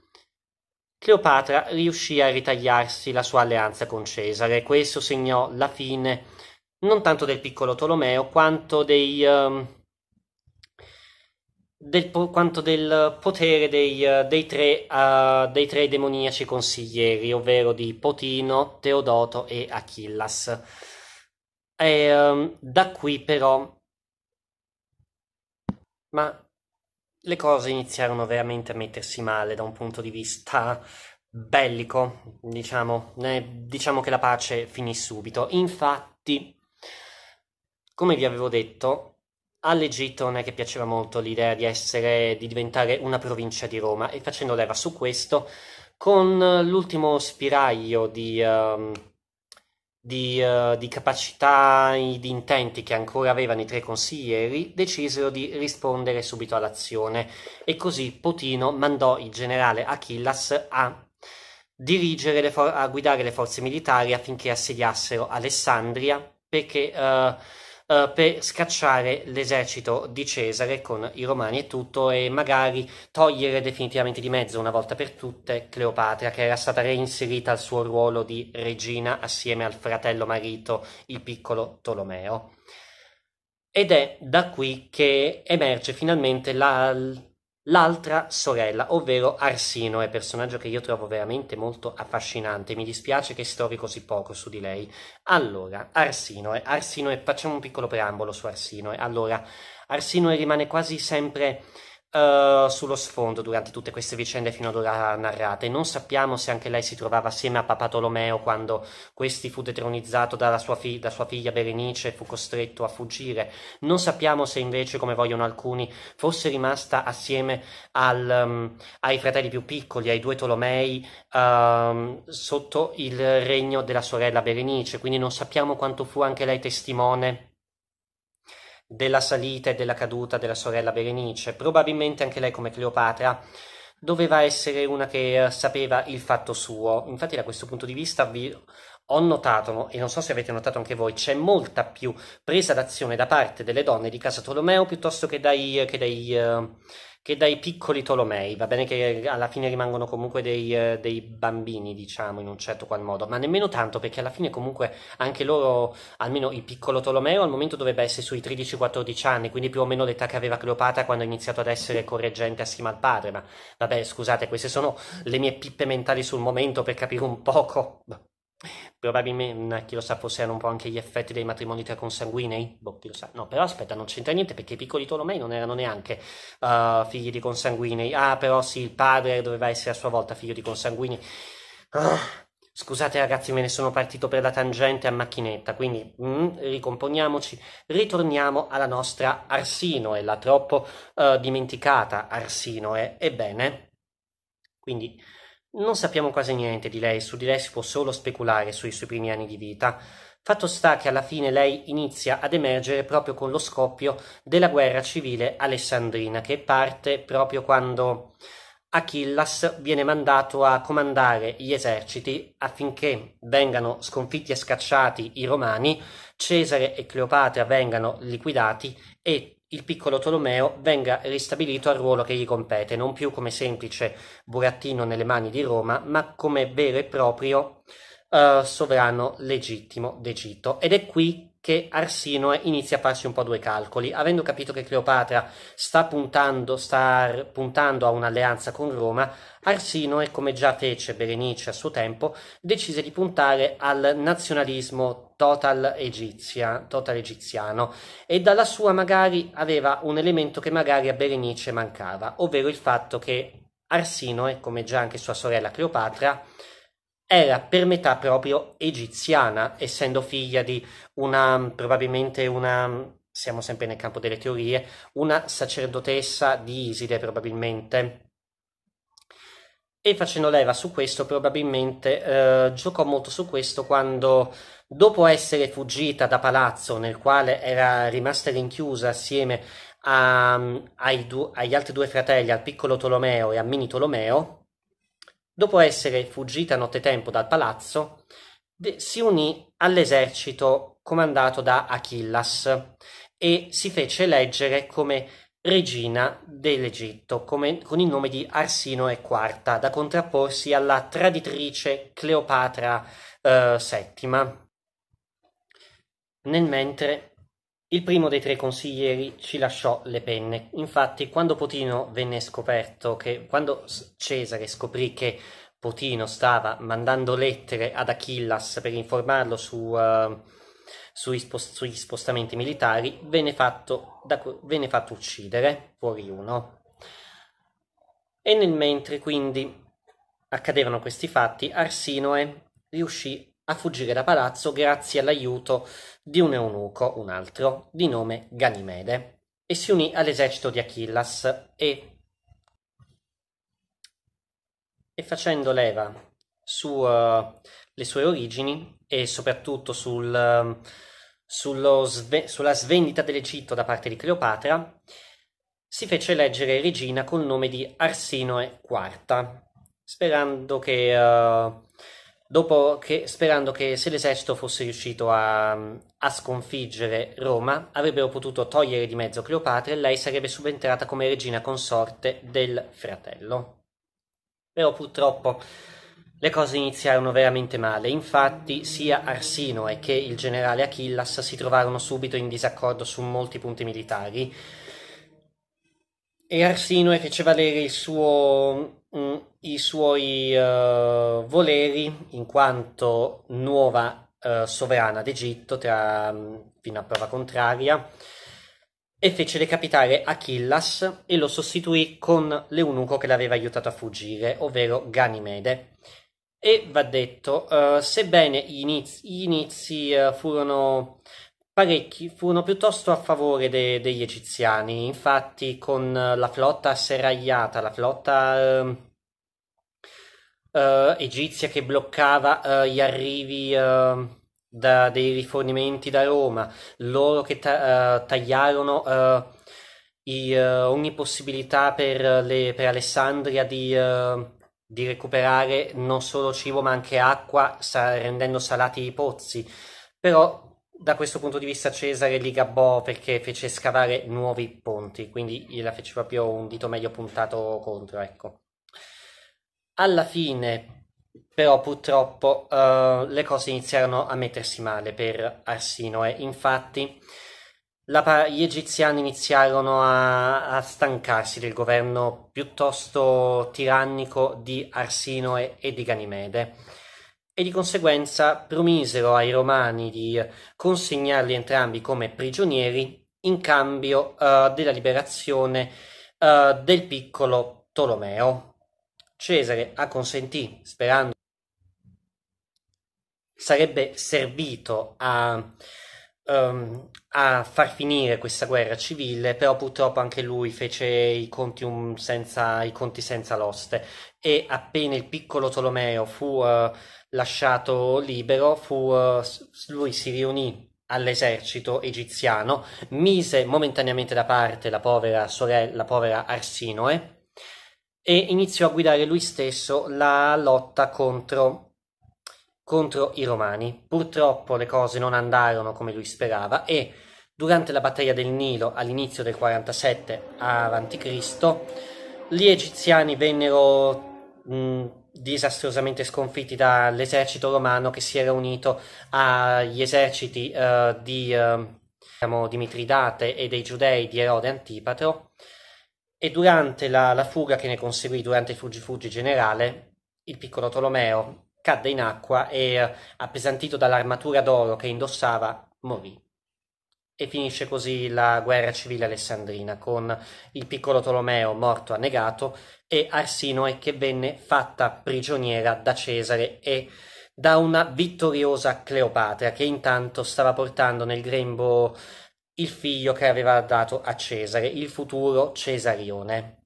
A: Cleopatra riuscì a ritagliarsi la sua alleanza con Cesare. Questo segnò la fine non tanto del piccolo Tolomeo quanto dei... Um, del, quanto del potere dei, uh, dei, tre, uh, dei, tre, demoniaci consiglieri, ovvero di Potino, Teodoto e Achillas. E, um, da qui però, ma le cose iniziarono veramente a mettersi male da un punto di vista bellico, diciamo, eh, diciamo che la pace finì subito. Infatti, come vi avevo detto, All'Egitto non è che piaceva molto l'idea di essere, di diventare una provincia di Roma e facendo leva su questo, con l'ultimo spiraglio di, uh, di, uh, di capacità e di intenti che ancora avevano i tre consiglieri, decisero di rispondere subito all'azione. E così Potino mandò il generale Achillas a dirigere for- a guidare le forze militari affinché assediassero Alessandria perché uh, uh, per scacciare l'esercito di Cesare con i romani e tutto e magari togliere definitivamente di mezzo una volta per tutte Cleopatra che era stata reinserita al suo ruolo di regina assieme al fratello marito il piccolo Tolomeo. Ed è da qui che emerge finalmente la, L'altra sorella, ovvero Arsinoe, personaggio che io trovo veramente molto affascinante, mi dispiace che stori così poco su di lei. Allora, Arsinoe, Arsinoe, facciamo un piccolo preambolo su Arsinoe. Allora, Arsinoe rimane quasi sempre uh, sullo sfondo durante tutte queste vicende fino ad ora narrate. Non sappiamo se anche lei si trovava assieme a Papa Tolomeo quando questi fu detronizzato dalla sua, fi- da sua figlia Berenice e fu costretto a fuggire. Non sappiamo se invece, come vogliono alcuni, fosse rimasta assieme al, um, ai fratelli più piccoli, ai due Tolomei, um, sotto il regno della sorella Berenice. Quindi non sappiamo quanto fu anche lei testimone della salita e della caduta della sorella Berenice. Probabilmente anche lei, come Cleopatra, doveva essere una che eh, sapeva il fatto suo. Infatti, da questo punto di vista, vi ho notato, e non so se avete notato anche voi, c'è molta più presa d'azione da parte delle donne di casa Tolomeo piuttosto che dai, che dai uh, che dai piccoli Tolomei, va bene che alla fine rimangono comunque dei, eh, dei, bambini, diciamo, in un certo qual modo, ma nemmeno tanto perché alla fine comunque anche loro, almeno il piccolo Tolomeo al momento dovrebbe essere sui 13-14 anni, quindi più o meno l'età che aveva Cleopatra quando ha iniziato ad essere correggente assieme al padre, ma vabbè scusate, queste sono le mie pippe mentali sul momento per capire un poco Probabilmente, chi lo sa, forse erano un po' anche gli effetti dei matrimoni tra consanguinei? Boh, chi lo sa. No, però aspetta, non c'entra niente perché i piccoli Tolomei non erano neanche uh, figli di consanguinei. Ah, però sì, il padre doveva essere a sua volta figlio di consanguinei. Ah, scusate ragazzi, me ne sono partito per la tangente a macchinetta, quindi mm, ricomponiamoci. Ritorniamo alla nostra Arsinoe, la troppo uh, dimenticata Arsinoe. Ebbene, quindi non sappiamo quasi niente di lei, su di lei si può solo speculare sui suoi primi anni di vita. Fatto sta che alla fine lei inizia ad emergere proprio con lo scoppio della guerra civile alessandrina, che parte proprio quando Achillas viene mandato a comandare gli eserciti affinché vengano sconfitti e scacciati i romani, Cesare e Cleopatra vengano liquidati e il piccolo Tolomeo venga ristabilito al ruolo che gli compete, non più come semplice burattino nelle mani di Roma, ma come vero e proprio uh, sovrano legittimo d'Egitto. Ed è qui che Arsinoe inizia a farsi un po' due calcoli, avendo capito che Cleopatra sta puntando, sta puntando a un'alleanza con Roma, Arsinoe, come già fece Berenice a suo tempo, decise di puntare al nazionalismo total, egizia, total egiziano. E dalla sua magari aveva un elemento che magari a Berenice mancava, ovvero il fatto che Arsinoe, come già anche sua sorella Cleopatra, era per metà proprio egiziana, essendo figlia di una, probabilmente una, siamo sempre nel campo delle teorie, una sacerdotessa di Iside probabilmente. E facendo leva su questo, probabilmente eh, giocò molto su questo quando, dopo essere fuggita da palazzo nel quale era rimasta rinchiusa assieme a, ai du, agli altri due fratelli, al piccolo Tolomeo e a Mini Tolomeo, dopo essere fuggita nottetempo dal palazzo, si unì all'esercito comandato da Achillas e si fece eleggere come regina dell'Egitto come, con il nome di Arsinoe IV, da contrapporsi alla traditrice Cleopatra eh, VII. Nel mentre il primo dei tre consiglieri ci lasciò le penne. Infatti, quando Potino venne scoperto che, quando Cesare scoprì che Potino stava mandando lettere ad Achillas per informarlo su, uh, sui, spost- sugli spostamenti militari, venne fatto, da, venne fatto uccidere fuori uno. E nel mentre quindi accadevano questi fatti, Arsinoe riuscì a fuggire da palazzo grazie all'aiuto di un eunuco, un altro, di nome Ganimede, e si unì all'esercito di Achillas e, e facendo leva sulle uh, sue origini e soprattutto sul, uh, sve- sulla svendita dell'Egitto da parte di Cleopatra, si fece eleggere regina col nome di Arsinoe IV, sperando che uh, dopo che, sperando che se l'esercito fosse riuscito a, a, sconfiggere Roma, avrebbero potuto togliere di mezzo Cleopatra e lei sarebbe subentrata come regina consorte del fratello. Però purtroppo le cose iniziarono veramente male, infatti sia Arsinoe che il generale Achillas si trovarono subito in disaccordo su molti punti militari e Arsinoe fece valere il suo Mm, i suoi uh, voleri in quanto nuova uh, sovrana d'Egitto tra, um, fino a prova contraria e fece decapitare Achillas e lo sostituì con l'eunuco che l'aveva aiutato a fuggire, ovvero Ganimede. E va detto, uh, sebbene gli inizi, gli inizi furono parecchi, furono piuttosto a favore de, degli egiziani, infatti con la flotta asserragliata, la flotta uh, egizia che bloccava uh, gli arrivi uh, da, dei rifornimenti da Roma, loro che ta- tagliarono i, ogni possibilità per, le, per Alessandria di, di, recuperare non solo cibo ma anche acqua, sa- rendendo salati i pozzi. Però da questo punto di vista Cesare li gabbò perché fece scavare nuovi ponti, quindi gliela fece proprio un dito meglio puntato contro, ecco. Alla fine, però, purtroppo uh, le cose iniziarono a mettersi male per Arsinoe. Infatti, la, gli egiziani iniziarono a, a, stancarsi del governo piuttosto tirannico di Arsinoe e di Ganimede e di conseguenza promisero ai romani di consegnarli entrambi come prigionieri in cambio uh, della liberazione uh, del piccolo Tolomeo. Cesare acconsentì, sperando sarebbe servito a, um, a, far finire questa guerra civile, però purtroppo anche lui fece i conti, senza, i conti senza l'oste e appena il piccolo Tolomeo fu uh, lasciato libero, fu, uh, lui si riunì all'esercito egiziano, mise momentaneamente da parte la povera sorella, la povera Arsinoe, e iniziò a guidare lui stesso la lotta contro, contro i romani. Purtroppo le cose non andarono come lui sperava e durante la battaglia del Nilo all'inizio del 47 a.C. gli egiziani vennero mh, disastrosamente sconfitti dall'esercito romano che si era unito agli eserciti uh, di, uh, diciamo, di Mitridate e dei giudei di Erode Antipatro e durante la, la fuga che ne conseguì, durante il fuggi-fuggi generale, il piccolo Tolomeo cadde in acqua e, eh, appesantito dall'armatura d'oro che indossava, morì. E finisce così la guerra civile alessandrina, con il piccolo Tolomeo morto annegato e Arsinoe che venne fatta prigioniera da Cesare e da una vittoriosa Cleopatra che intanto stava portando nel grembo il figlio che aveva dato a Cesare, il futuro Cesarione.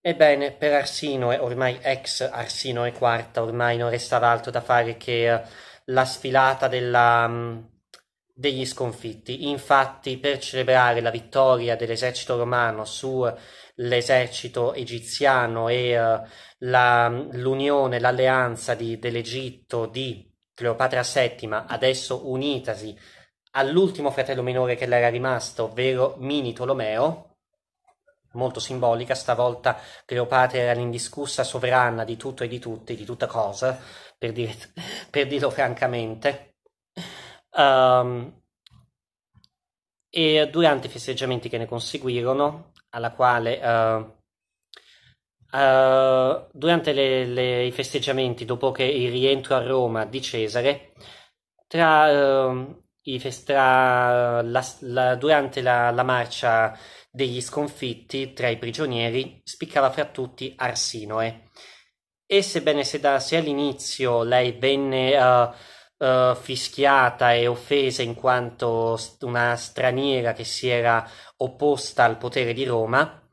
A: Ebbene, per Arsinoe, ormai ex Arsinoe IV, ormai non restava altro da fare che la sfilata della, mm, degli sconfitti. Infatti, per celebrare la vittoria dell'esercito romano sull'esercito egiziano e uh, la, l'unione, l'alleanza di, dell'Egitto di Cleopatra VII, adesso unitasi all'ultimo fratello minore che le era rimasto, ovvero Mini Tolomeo, molto simbolica, stavolta Cleopatra era l'indiscussa sovrana di tutto e di tutti, di tutta cosa, per, dire, per dirlo francamente. Um, e durante i festeggiamenti che ne conseguirono, alla quale uh, Uh, durante le, le, i festeggiamenti, dopo che il rientro a Roma di Cesare, tra, uh, fest- tra la, la, durante la, la, marcia degli sconfitti tra i prigionieri, spiccava fra tutti Arsinoe. E sebbene se, da, se all'inizio lei venne uh, fischiata e offesa in quanto una straniera che si era opposta al potere di Roma,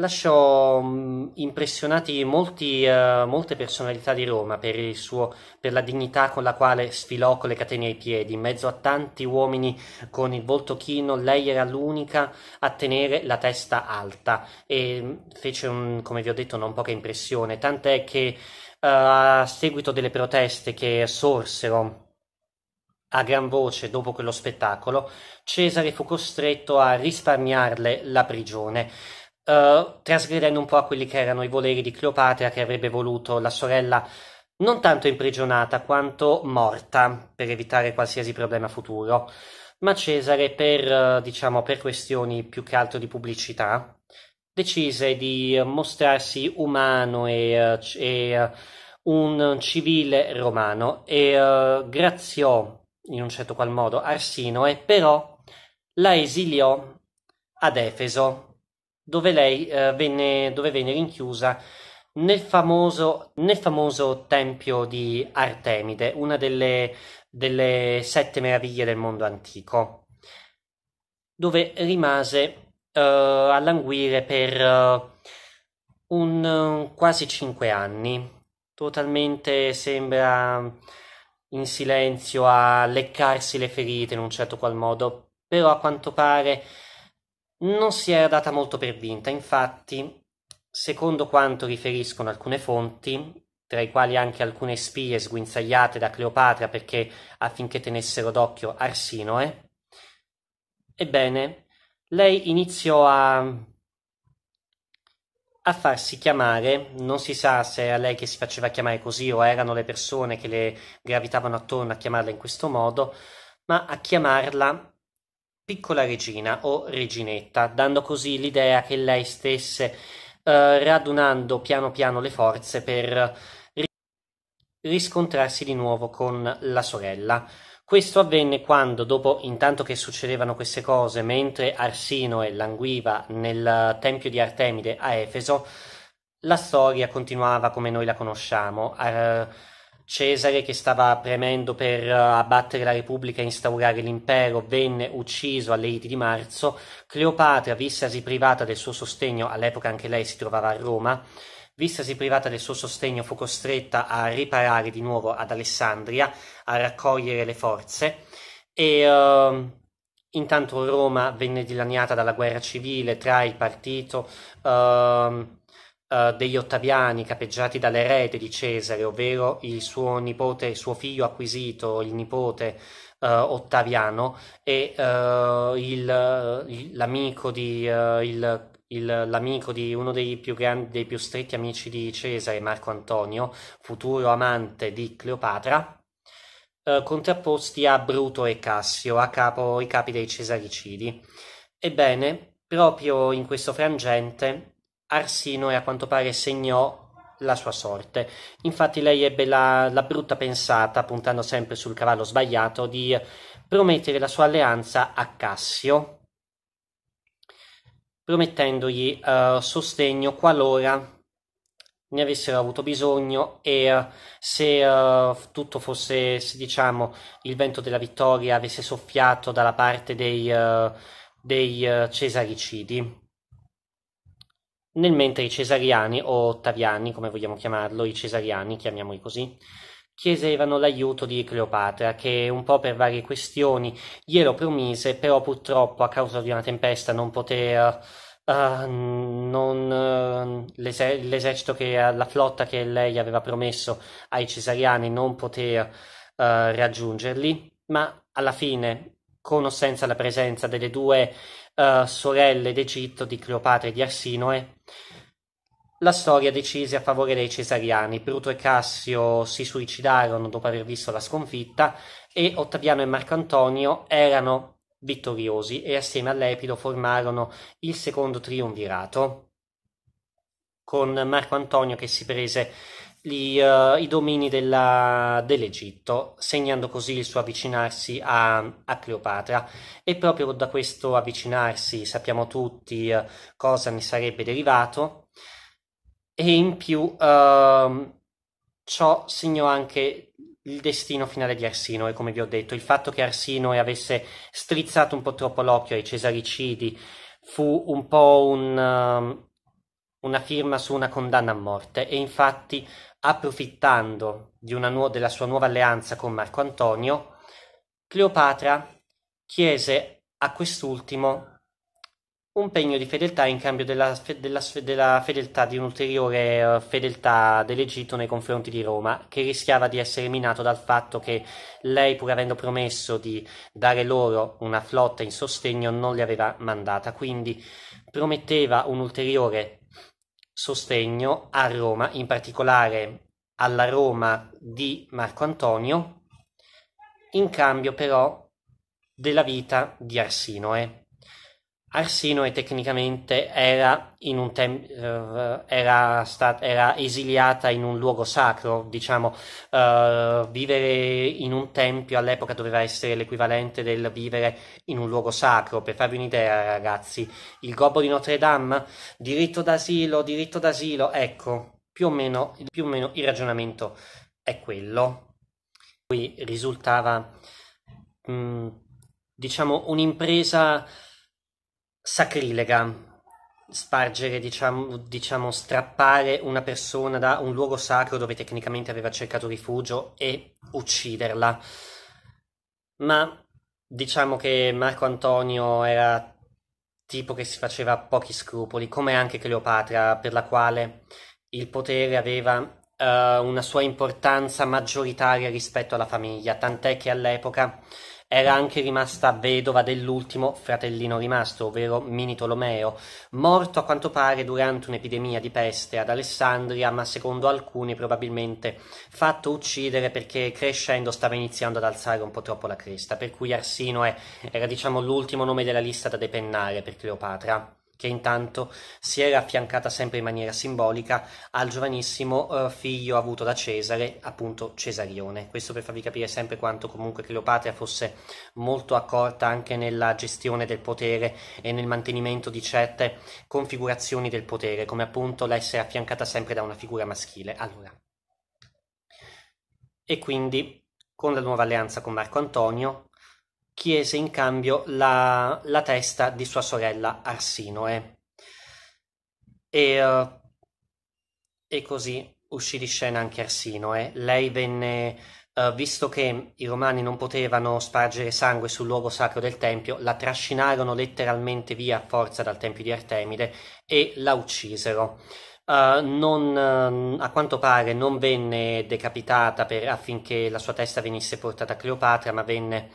A: lasciò mh, impressionati molti, uh, molte personalità di Roma per, suo, per, la dignità con la quale sfilò con le catene ai piedi. In mezzo a tanti uomini con il volto chino, lei era l'unica a tenere la testa alta e fece, un, come vi ho detto, non poca impressione, tant'è che a seguito delle proteste che sorsero a gran voce dopo quello spettacolo, Cesare fu costretto a risparmiarle la prigione, uh, trasgredendo un po' a quelli che erano i voleri di Cleopatra che avrebbe voluto la sorella non tanto imprigionata quanto morta per evitare qualsiasi problema futuro. Ma Cesare, per, diciamo, per questioni più che altro di pubblicità, decise di mostrarsi umano e, e un civile romano e uh, graziò in un certo qual modo Arsinoe, però la esiliò ad Efeso, dove lei uh, venne, dove venne rinchiusa nel famoso, nel famoso tempio di Artemide, una delle, delle sette meraviglie del mondo antico, dove rimase uh, a languire per uh, un quasi cinque anni. Totalmente sembra in silenzio a leccarsi le ferite in un certo qual modo, però a quanto pare non si era data molto per vinta. Infatti, secondo quanto riferiscono alcune fonti, tra i quali anche alcune spie sguinzagliate da Cleopatra perché affinché tenessero d'occhio Arsinoe, ebbene, lei iniziò a, a farsi chiamare, non si sa se era lei che si faceva chiamare così o erano le persone che le gravitavano attorno a chiamarla in questo modo, ma a chiamarla piccola regina o reginetta, dando così l'idea che lei stesse eh, radunando piano piano le forze per riscontrarsi di nuovo con la sorella. Questo avvenne quando, dopo, intanto che succedevano queste cose, mentre Arsinoe languiva nel tempio di Artemide a Efeso, la storia continuava come noi la conosciamo. Cesare, che stava premendo per abbattere la Repubblica e instaurare l'impero, venne ucciso alle liti di marzo. Cleopatra, vistasi privata del suo sostegno, all'epoca anche lei si trovava a Roma, Vistasi privata del suo sostegno, fu costretta a riparare di nuovo ad Alessandria, a raccogliere le forze e uh, intanto Roma venne dilaniata dalla guerra civile tra il partito uh, uh, degli Ottaviani capeggiati dall'erede di Cesare, ovvero il suo nipote, suo figlio acquisito, il nipote Ottaviano e il, l'amico di il il, l'amico di uno dei più grandi, dei più stretti amici di Cesare, Marco Antonio, futuro amante di Cleopatra, eh, contrapposti a Bruto e Cassio, a capo i capi dei Cesaricidi. Ebbene, proprio in questo frangente, Arsinoe a quanto pare segnò la sua sorte. Infatti lei ebbe la, la brutta pensata, puntando sempre sul cavallo sbagliato, di promettere la sua alleanza a Cassio, promettendogli uh, sostegno qualora ne avessero avuto bisogno e uh, se uh, tutto fosse, se, diciamo, il vento della vittoria avesse soffiato dalla parte dei, dei cesaricidi. Nel mentre i cesariani, o ottaviani, come vogliamo chiamarlo, i cesariani, chiamiamoli così, chiesevano l'aiuto di Cleopatra, che un po' per varie questioni glielo promise, però purtroppo a causa di una tempesta non poté... Uh, non, uh, l'eser- l'esercito che la flotta che lei aveva promesso ai cesariani non poté uh, raggiungerli, ma alla fine, con o senza la presenza delle due sorelle d'Egitto di Cleopatra e di Arsinoe, la storia decise a favore dei cesariani. Bruto e Cassio si suicidarono dopo aver visto la sconfitta e Ottaviano e Marco Antonio erano vittoriosi e assieme all'Epido formarono il secondo triumvirato con Marco Antonio che si prese gli, uh, i domini della, dell'Egitto, segnando così il suo avvicinarsi a, a, Cleopatra. E proprio da questo avvicinarsi sappiamo tutti uh, cosa ne sarebbe derivato e in più uh, ciò segnò anche il destino finale di Arsinoe, come vi ho detto. Il fatto che Arsinoe avesse strizzato un po' troppo l'occhio ai cesaricidi fu un po' un, uh, una firma su una condanna a morte e infatti approfittando nu- della sua nuova alleanza con Marco Antonio, Cleopatra chiese a quest'ultimo un pegno di fedeltà in cambio della, della, della fedeltà di un'ulteriore uh, fedeltà dell'Egitto nei confronti di Roma, che rischiava di essere minato dal fatto che lei, pur avendo promesso di dare loro una flotta in sostegno, non li aveva mandata, quindi prometteva un ulteriore sostegno a Roma, in particolare alla Roma di Marco Antonio, in cambio però della vita di Arsinoe. Arsinoe tecnicamente era, tem- uh, era, stat- era, esiliata in un luogo sacro, diciamo, uh, vivere in un tempio all'epoca doveva essere l'equivalente del vivere in un luogo sacro. Per farvi un'idea, ragazzi, il gobbo di Notre Dame, diritto d'asilo, diritto d'asilo, ecco, più o meno, più o meno il ragionamento è quello. Qui risultava, mh, mm, diciamo, un'impresa sacrilega spargere, diciamo, diciamo, strappare una persona da un luogo sacro dove tecnicamente aveva cercato rifugio e ucciderla. Ma diciamo che Marco Antonio era tipo che si faceva pochi scrupoli, come anche Cleopatra, per la quale il potere aveva uh, una sua importanza maggioritaria rispetto alla famiglia, tant'è che all'epoca era anche rimasta vedova dell'ultimo fratellino rimasto, ovvero Mini Tolomeo, morto a quanto pare durante un'epidemia di peste ad Alessandria, ma secondo alcuni probabilmente fatto uccidere perché crescendo stava iniziando ad alzare un po' troppo la cresta, per cui Arsinoe era diciamo l'ultimo nome della lista da depennare per Cleopatra che intanto si era affiancata sempre in maniera simbolica al giovanissimo uh, figlio avuto da Cesare, appunto Cesarione. Questo per farvi capire sempre quanto comunque Cleopatra fosse molto accorta anche nella gestione del potere e nel mantenimento di certe configurazioni del potere, come appunto l'essere affiancata sempre da una figura maschile. Allora. E quindi con la nuova alleanza con Marco Antonio chiese in cambio la, la testa di sua sorella Arsinoe. E, uh, e così uscì di scena anche Arsinoe. Lei venne, uh, visto che i romani non potevano spargere sangue sul luogo sacro del tempio, la trascinarono letteralmente via a forza dal tempio di Artemide e la uccisero. Uh, non, uh, a quanto pare non venne decapitata per, affinché la sua testa venisse portata a Cleopatra, ma venne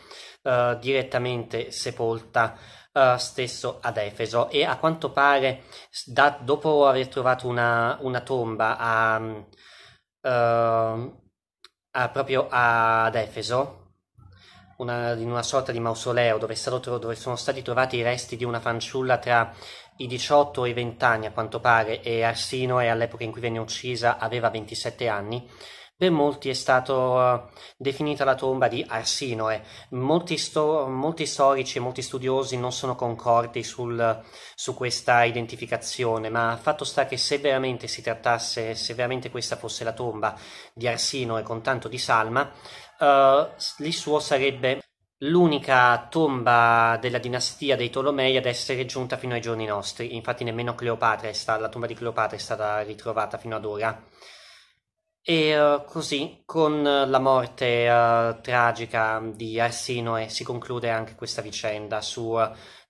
A: uh, direttamente sepolta uh, stesso ad Efeso. E a quanto pare da, dopo aver trovato una, una tomba a, uh, a, proprio ad Efeso una, in una sorta di mausoleo dove, stato, dove, sono stati trovati i resti di una fanciulla tra i 18 e i 20 anni a quanto pare e Arsinoe all'epoca in cui venne uccisa aveva 27 anni per molti è stata uh, definita la tomba di Arsinoe. Molti, sto- molti, storici e molti studiosi non sono concordi sul, su questa identificazione, ma fatto sta che se veramente si trattasse, se veramente questa fosse la tomba di Arsinoe con tanto di salma, uh, lì suo sarebbe l'unica tomba della dinastia dei Tolomei ad essere giunta fino ai giorni nostri. Infatti nemmeno Cleopatra è stata, la tomba di Cleopatra è stata ritrovata fino ad ora E uh, così, con la morte uh, tragica di Arsinoe, si conclude anche questa vicenda su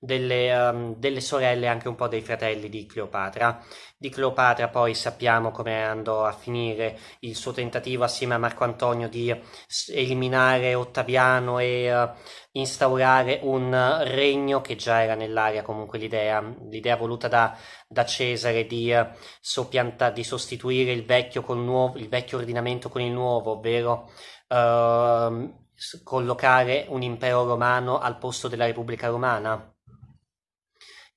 A: delle, um, delle, sorelle e anche un po' dei fratelli di Cleopatra. Di Cleopatra poi sappiamo come andò a finire il suo tentativo assieme a Marco Antonio di eliminare Ottaviano e instaurare un regno che già era nell'aria comunque l'idea, l'idea voluta da, da Cesare di, soppianta, di sostituire il vecchio, nuovo, il vecchio ordinamento con il nuovo, ovvero uh, collocare un impero romano al posto della Repubblica Romana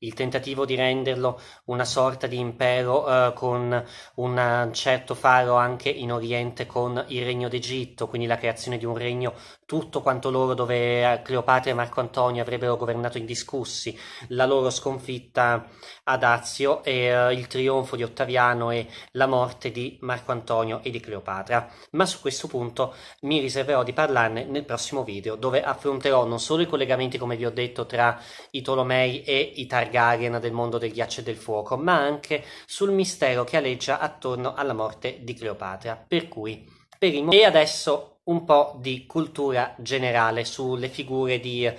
A: il tentativo di renderlo una sorta di impero eh, con un certo faro anche in Oriente con il regno d'Egitto, quindi la creazione di un regno tutto quanto loro dove eh, Cleopatra e Marco Antonio avrebbero governato indiscussi, la loro sconfitta ad Azio e uh, il trionfo di Ottaviano e la morte di Marco Antonio e di Cleopatra. Ma su questo punto mi riserverò di parlarne nel prossimo video dove affronterò non solo i collegamenti come vi ho detto tra i Tolomei e i Targari Targaryen del mondo del ghiaccio e del fuoco, ma anche sul mistero che aleggia attorno alla morte di Cleopatra. Per cui, per il... e adesso un po' di cultura generale sulle figure di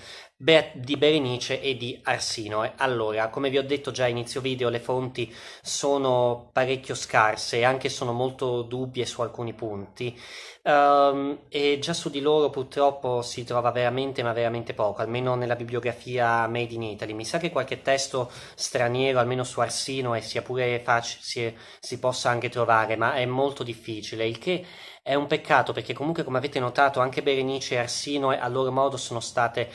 A: di Berenice e di Arsinoe. Allora, come vi ho detto già a inizio video, le fonti sono parecchio scarse e anche sono molto dubbie su alcuni punti. Um, e già su di loro purtroppo si trova veramente, ma veramente poco, almeno nella bibliografia Made in Italy. Mi sa che qualche testo straniero, almeno su Arsinoe, sia pure facile, si, si possa anche trovare, ma è molto difficile, il che è un peccato perché comunque, come avete notato, anche Berenice e Arsinoe a loro modo sono state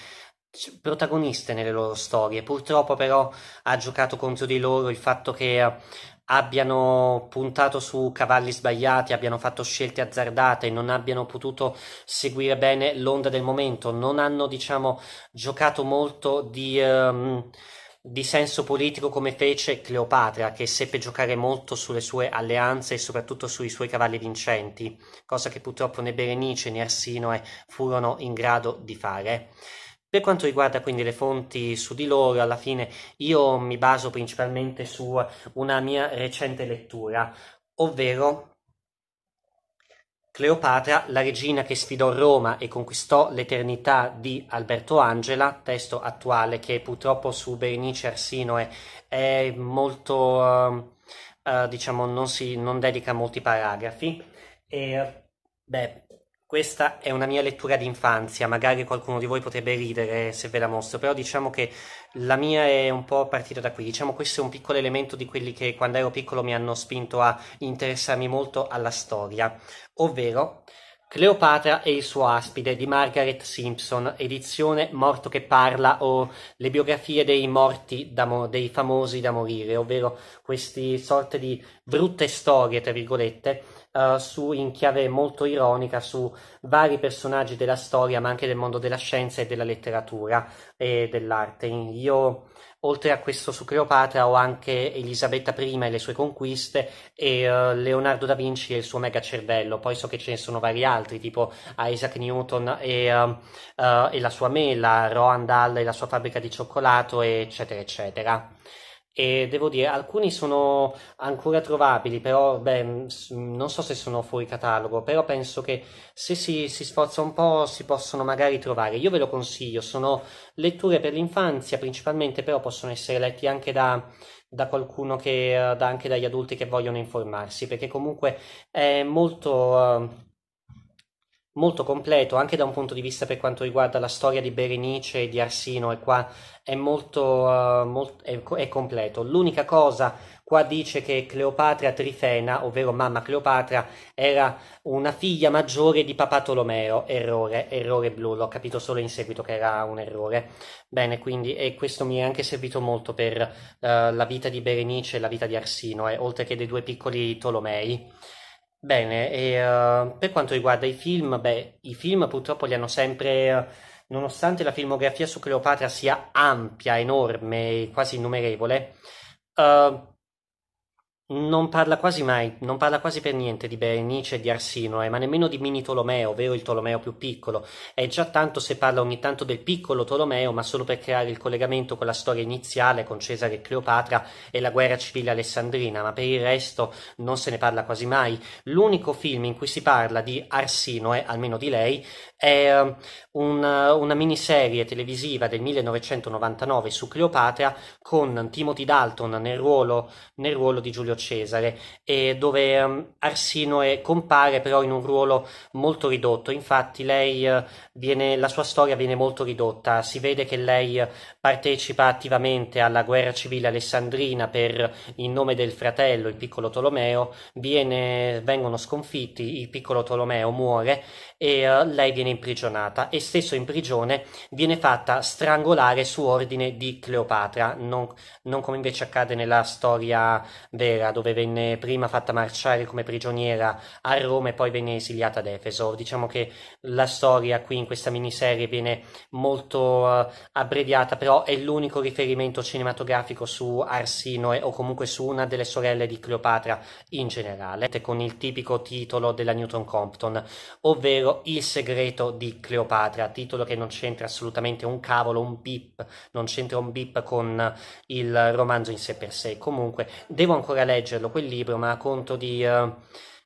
A: protagoniste nelle loro storie. Purtroppo però ha giocato contro di loro il fatto che eh, abbiano puntato su cavalli sbagliati, abbiano fatto scelte azzardate, non abbiano potuto seguire bene l'onda del momento, non hanno, diciamo, giocato molto di, um, di senso politico come fece Cleopatra, che seppe giocare molto sulle sue alleanze e soprattutto sui suoi cavalli vincenti, cosa che purtroppo né Berenice né Arsinoe furono in grado di fare. Per quanto riguarda quindi le fonti su di loro, alla fine io mi baso principalmente su una mia recente lettura, ovvero Cleopatra, la regina che sfidò Roma e conquistò l'eternità di Alberto Angela, testo attuale che purtroppo su Berenice Arsino è, molto, uh, diciamo, non, si, non dedica molti paragrafi. E, beh, questa è una mia lettura d'infanzia, magari qualcuno di voi potrebbe ridere se ve la mostro, però diciamo che la mia è un po' partita da qui. Diciamo questo è un piccolo elemento di quelli che quando ero piccolo mi hanno spinto a interessarmi molto alla storia, ovvero Cleopatra e il suo aspide di Margaret Simpson, edizione Morto che parla o le biografie dei morti, mo- dei famosi da morire, ovvero queste sorte di brutte storie, tra virgolette, uh, su, in chiave molto ironica su vari personaggi della storia, ma anche del mondo della scienza e della letteratura e dell'arte. Io, oltre a questo su Cleopatra, ho anche Elisabetta I e le sue conquiste e uh, Leonardo da Vinci e il suo mega cervello. Poi so che ce ne sono vari altri, tipo Isaac Newton e, uh, e la sua mela, Roald Dahl e la sua fabbrica di cioccolato, eccetera, eccetera e devo dire alcuni sono ancora trovabili però beh, non so se sono fuori catalogo però penso che se si, si, sforza un po' si possono magari trovare. Io ve lo consiglio sono letture per l'infanzia principalmente però possono essere letti anche da, da qualcuno che da, anche dagli adulti che vogliono informarsi perché comunque è molto uh, molto completo anche da un punto di vista per quanto riguarda la storia di Berenice e di Arsino e qua è molto, uh, molt- è, è, completo. L'unica cosa qua dice che Cleopatra Trifena, ovvero mamma Cleopatra, era una figlia maggiore di Papa Tolomeo. Errore, errore blu, l'ho capito solo in seguito che era un errore. Bene, quindi, e questo mi è anche servito molto per uh, la vita di Berenice e la vita di Arsino, eh, oltre che dei due piccoli Tolomei. Bene, e uh, per quanto riguarda i film, beh, i film purtroppo li hanno sempre nonostante la filmografia su Cleopatra sia ampia, enorme e quasi innumerevole, uh, non parla quasi mai, non parla quasi per niente di Berenice e di Arsinoe, ma nemmeno di Mini Tolomeo, ovvero il Tolomeo più piccolo. È già tanto se parla ogni tanto del piccolo Tolomeo, ma solo per creare il collegamento con la storia iniziale, con Cesare e Cleopatra e la guerra civile alessandrina, ma per il resto non se ne parla quasi mai. L'unico film in cui si parla di Arsinoe, almeno di lei, è um, una, una miniserie televisiva del 1999 su Cleopatra con Timothy Dalton nel ruolo, nel ruolo di Giulio Cesare, dove um, Arsinoe compare però in un ruolo molto ridotto. Infatti lei uh, viene, la sua storia viene molto ridotta. Si vede che lei partecipa attivamente alla guerra civile alessandrina per, in nome del fratello, il piccolo Tolomeo, viene, vengono sconfitti, il piccolo Tolomeo muore e uh, lei viene imprigionata e stesso in prigione viene fatta strangolare su ordine di Cleopatra, non, non come invece accade nella storia vera dove venne prima fatta marciare come prigioniera a Roma e poi venne esiliata ad Efeso. Diciamo che la storia qui in questa miniserie viene molto uh, abbreviata, però è l'unico riferimento cinematografico su Arsinoe o comunque su una delle sorelle di Cleopatra in generale, con il tipico titolo della Newton Compton, ovvero Il segreto di Cleopatra, titolo che non c'entra assolutamente un cavolo, un bip, non c'entra un bip con il romanzo in sé per sé. Comunque, devo ancora leggerlo quel libro, ma conto di, uh,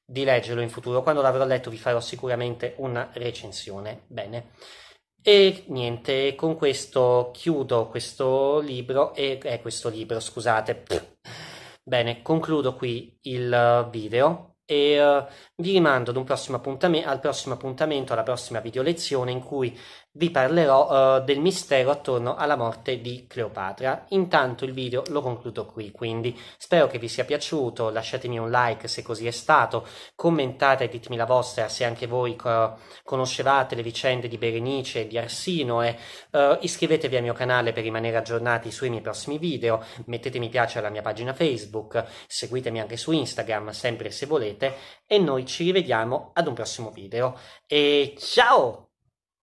A: di leggerlo in futuro. Quando l'avrò letto vi farò sicuramente una recensione. Bene. E niente, con questo chiudo questo libro e eh, questo libro, scusate. Bene, concludo qui il video e uh, vi rimando ad un prossimo al prossimo appuntamento, alla prossima video lezione in cui vi parlerò uh, del mistero attorno alla morte di Cleopatra. Intanto il video lo concludo qui, quindi spero che vi sia piaciuto, lasciatemi un like se così è stato, commentate e ditemi la vostra se anche voi uh, conoscevate le vicende di Berenice e di Arsino e uh, iscrivetevi al mio canale per rimanere aggiornati sui miei prossimi video, mettete mi piace alla mia pagina Facebook, seguitemi anche su Instagram, sempre se volete, e noi ci rivediamo ad un prossimo video. E ciao!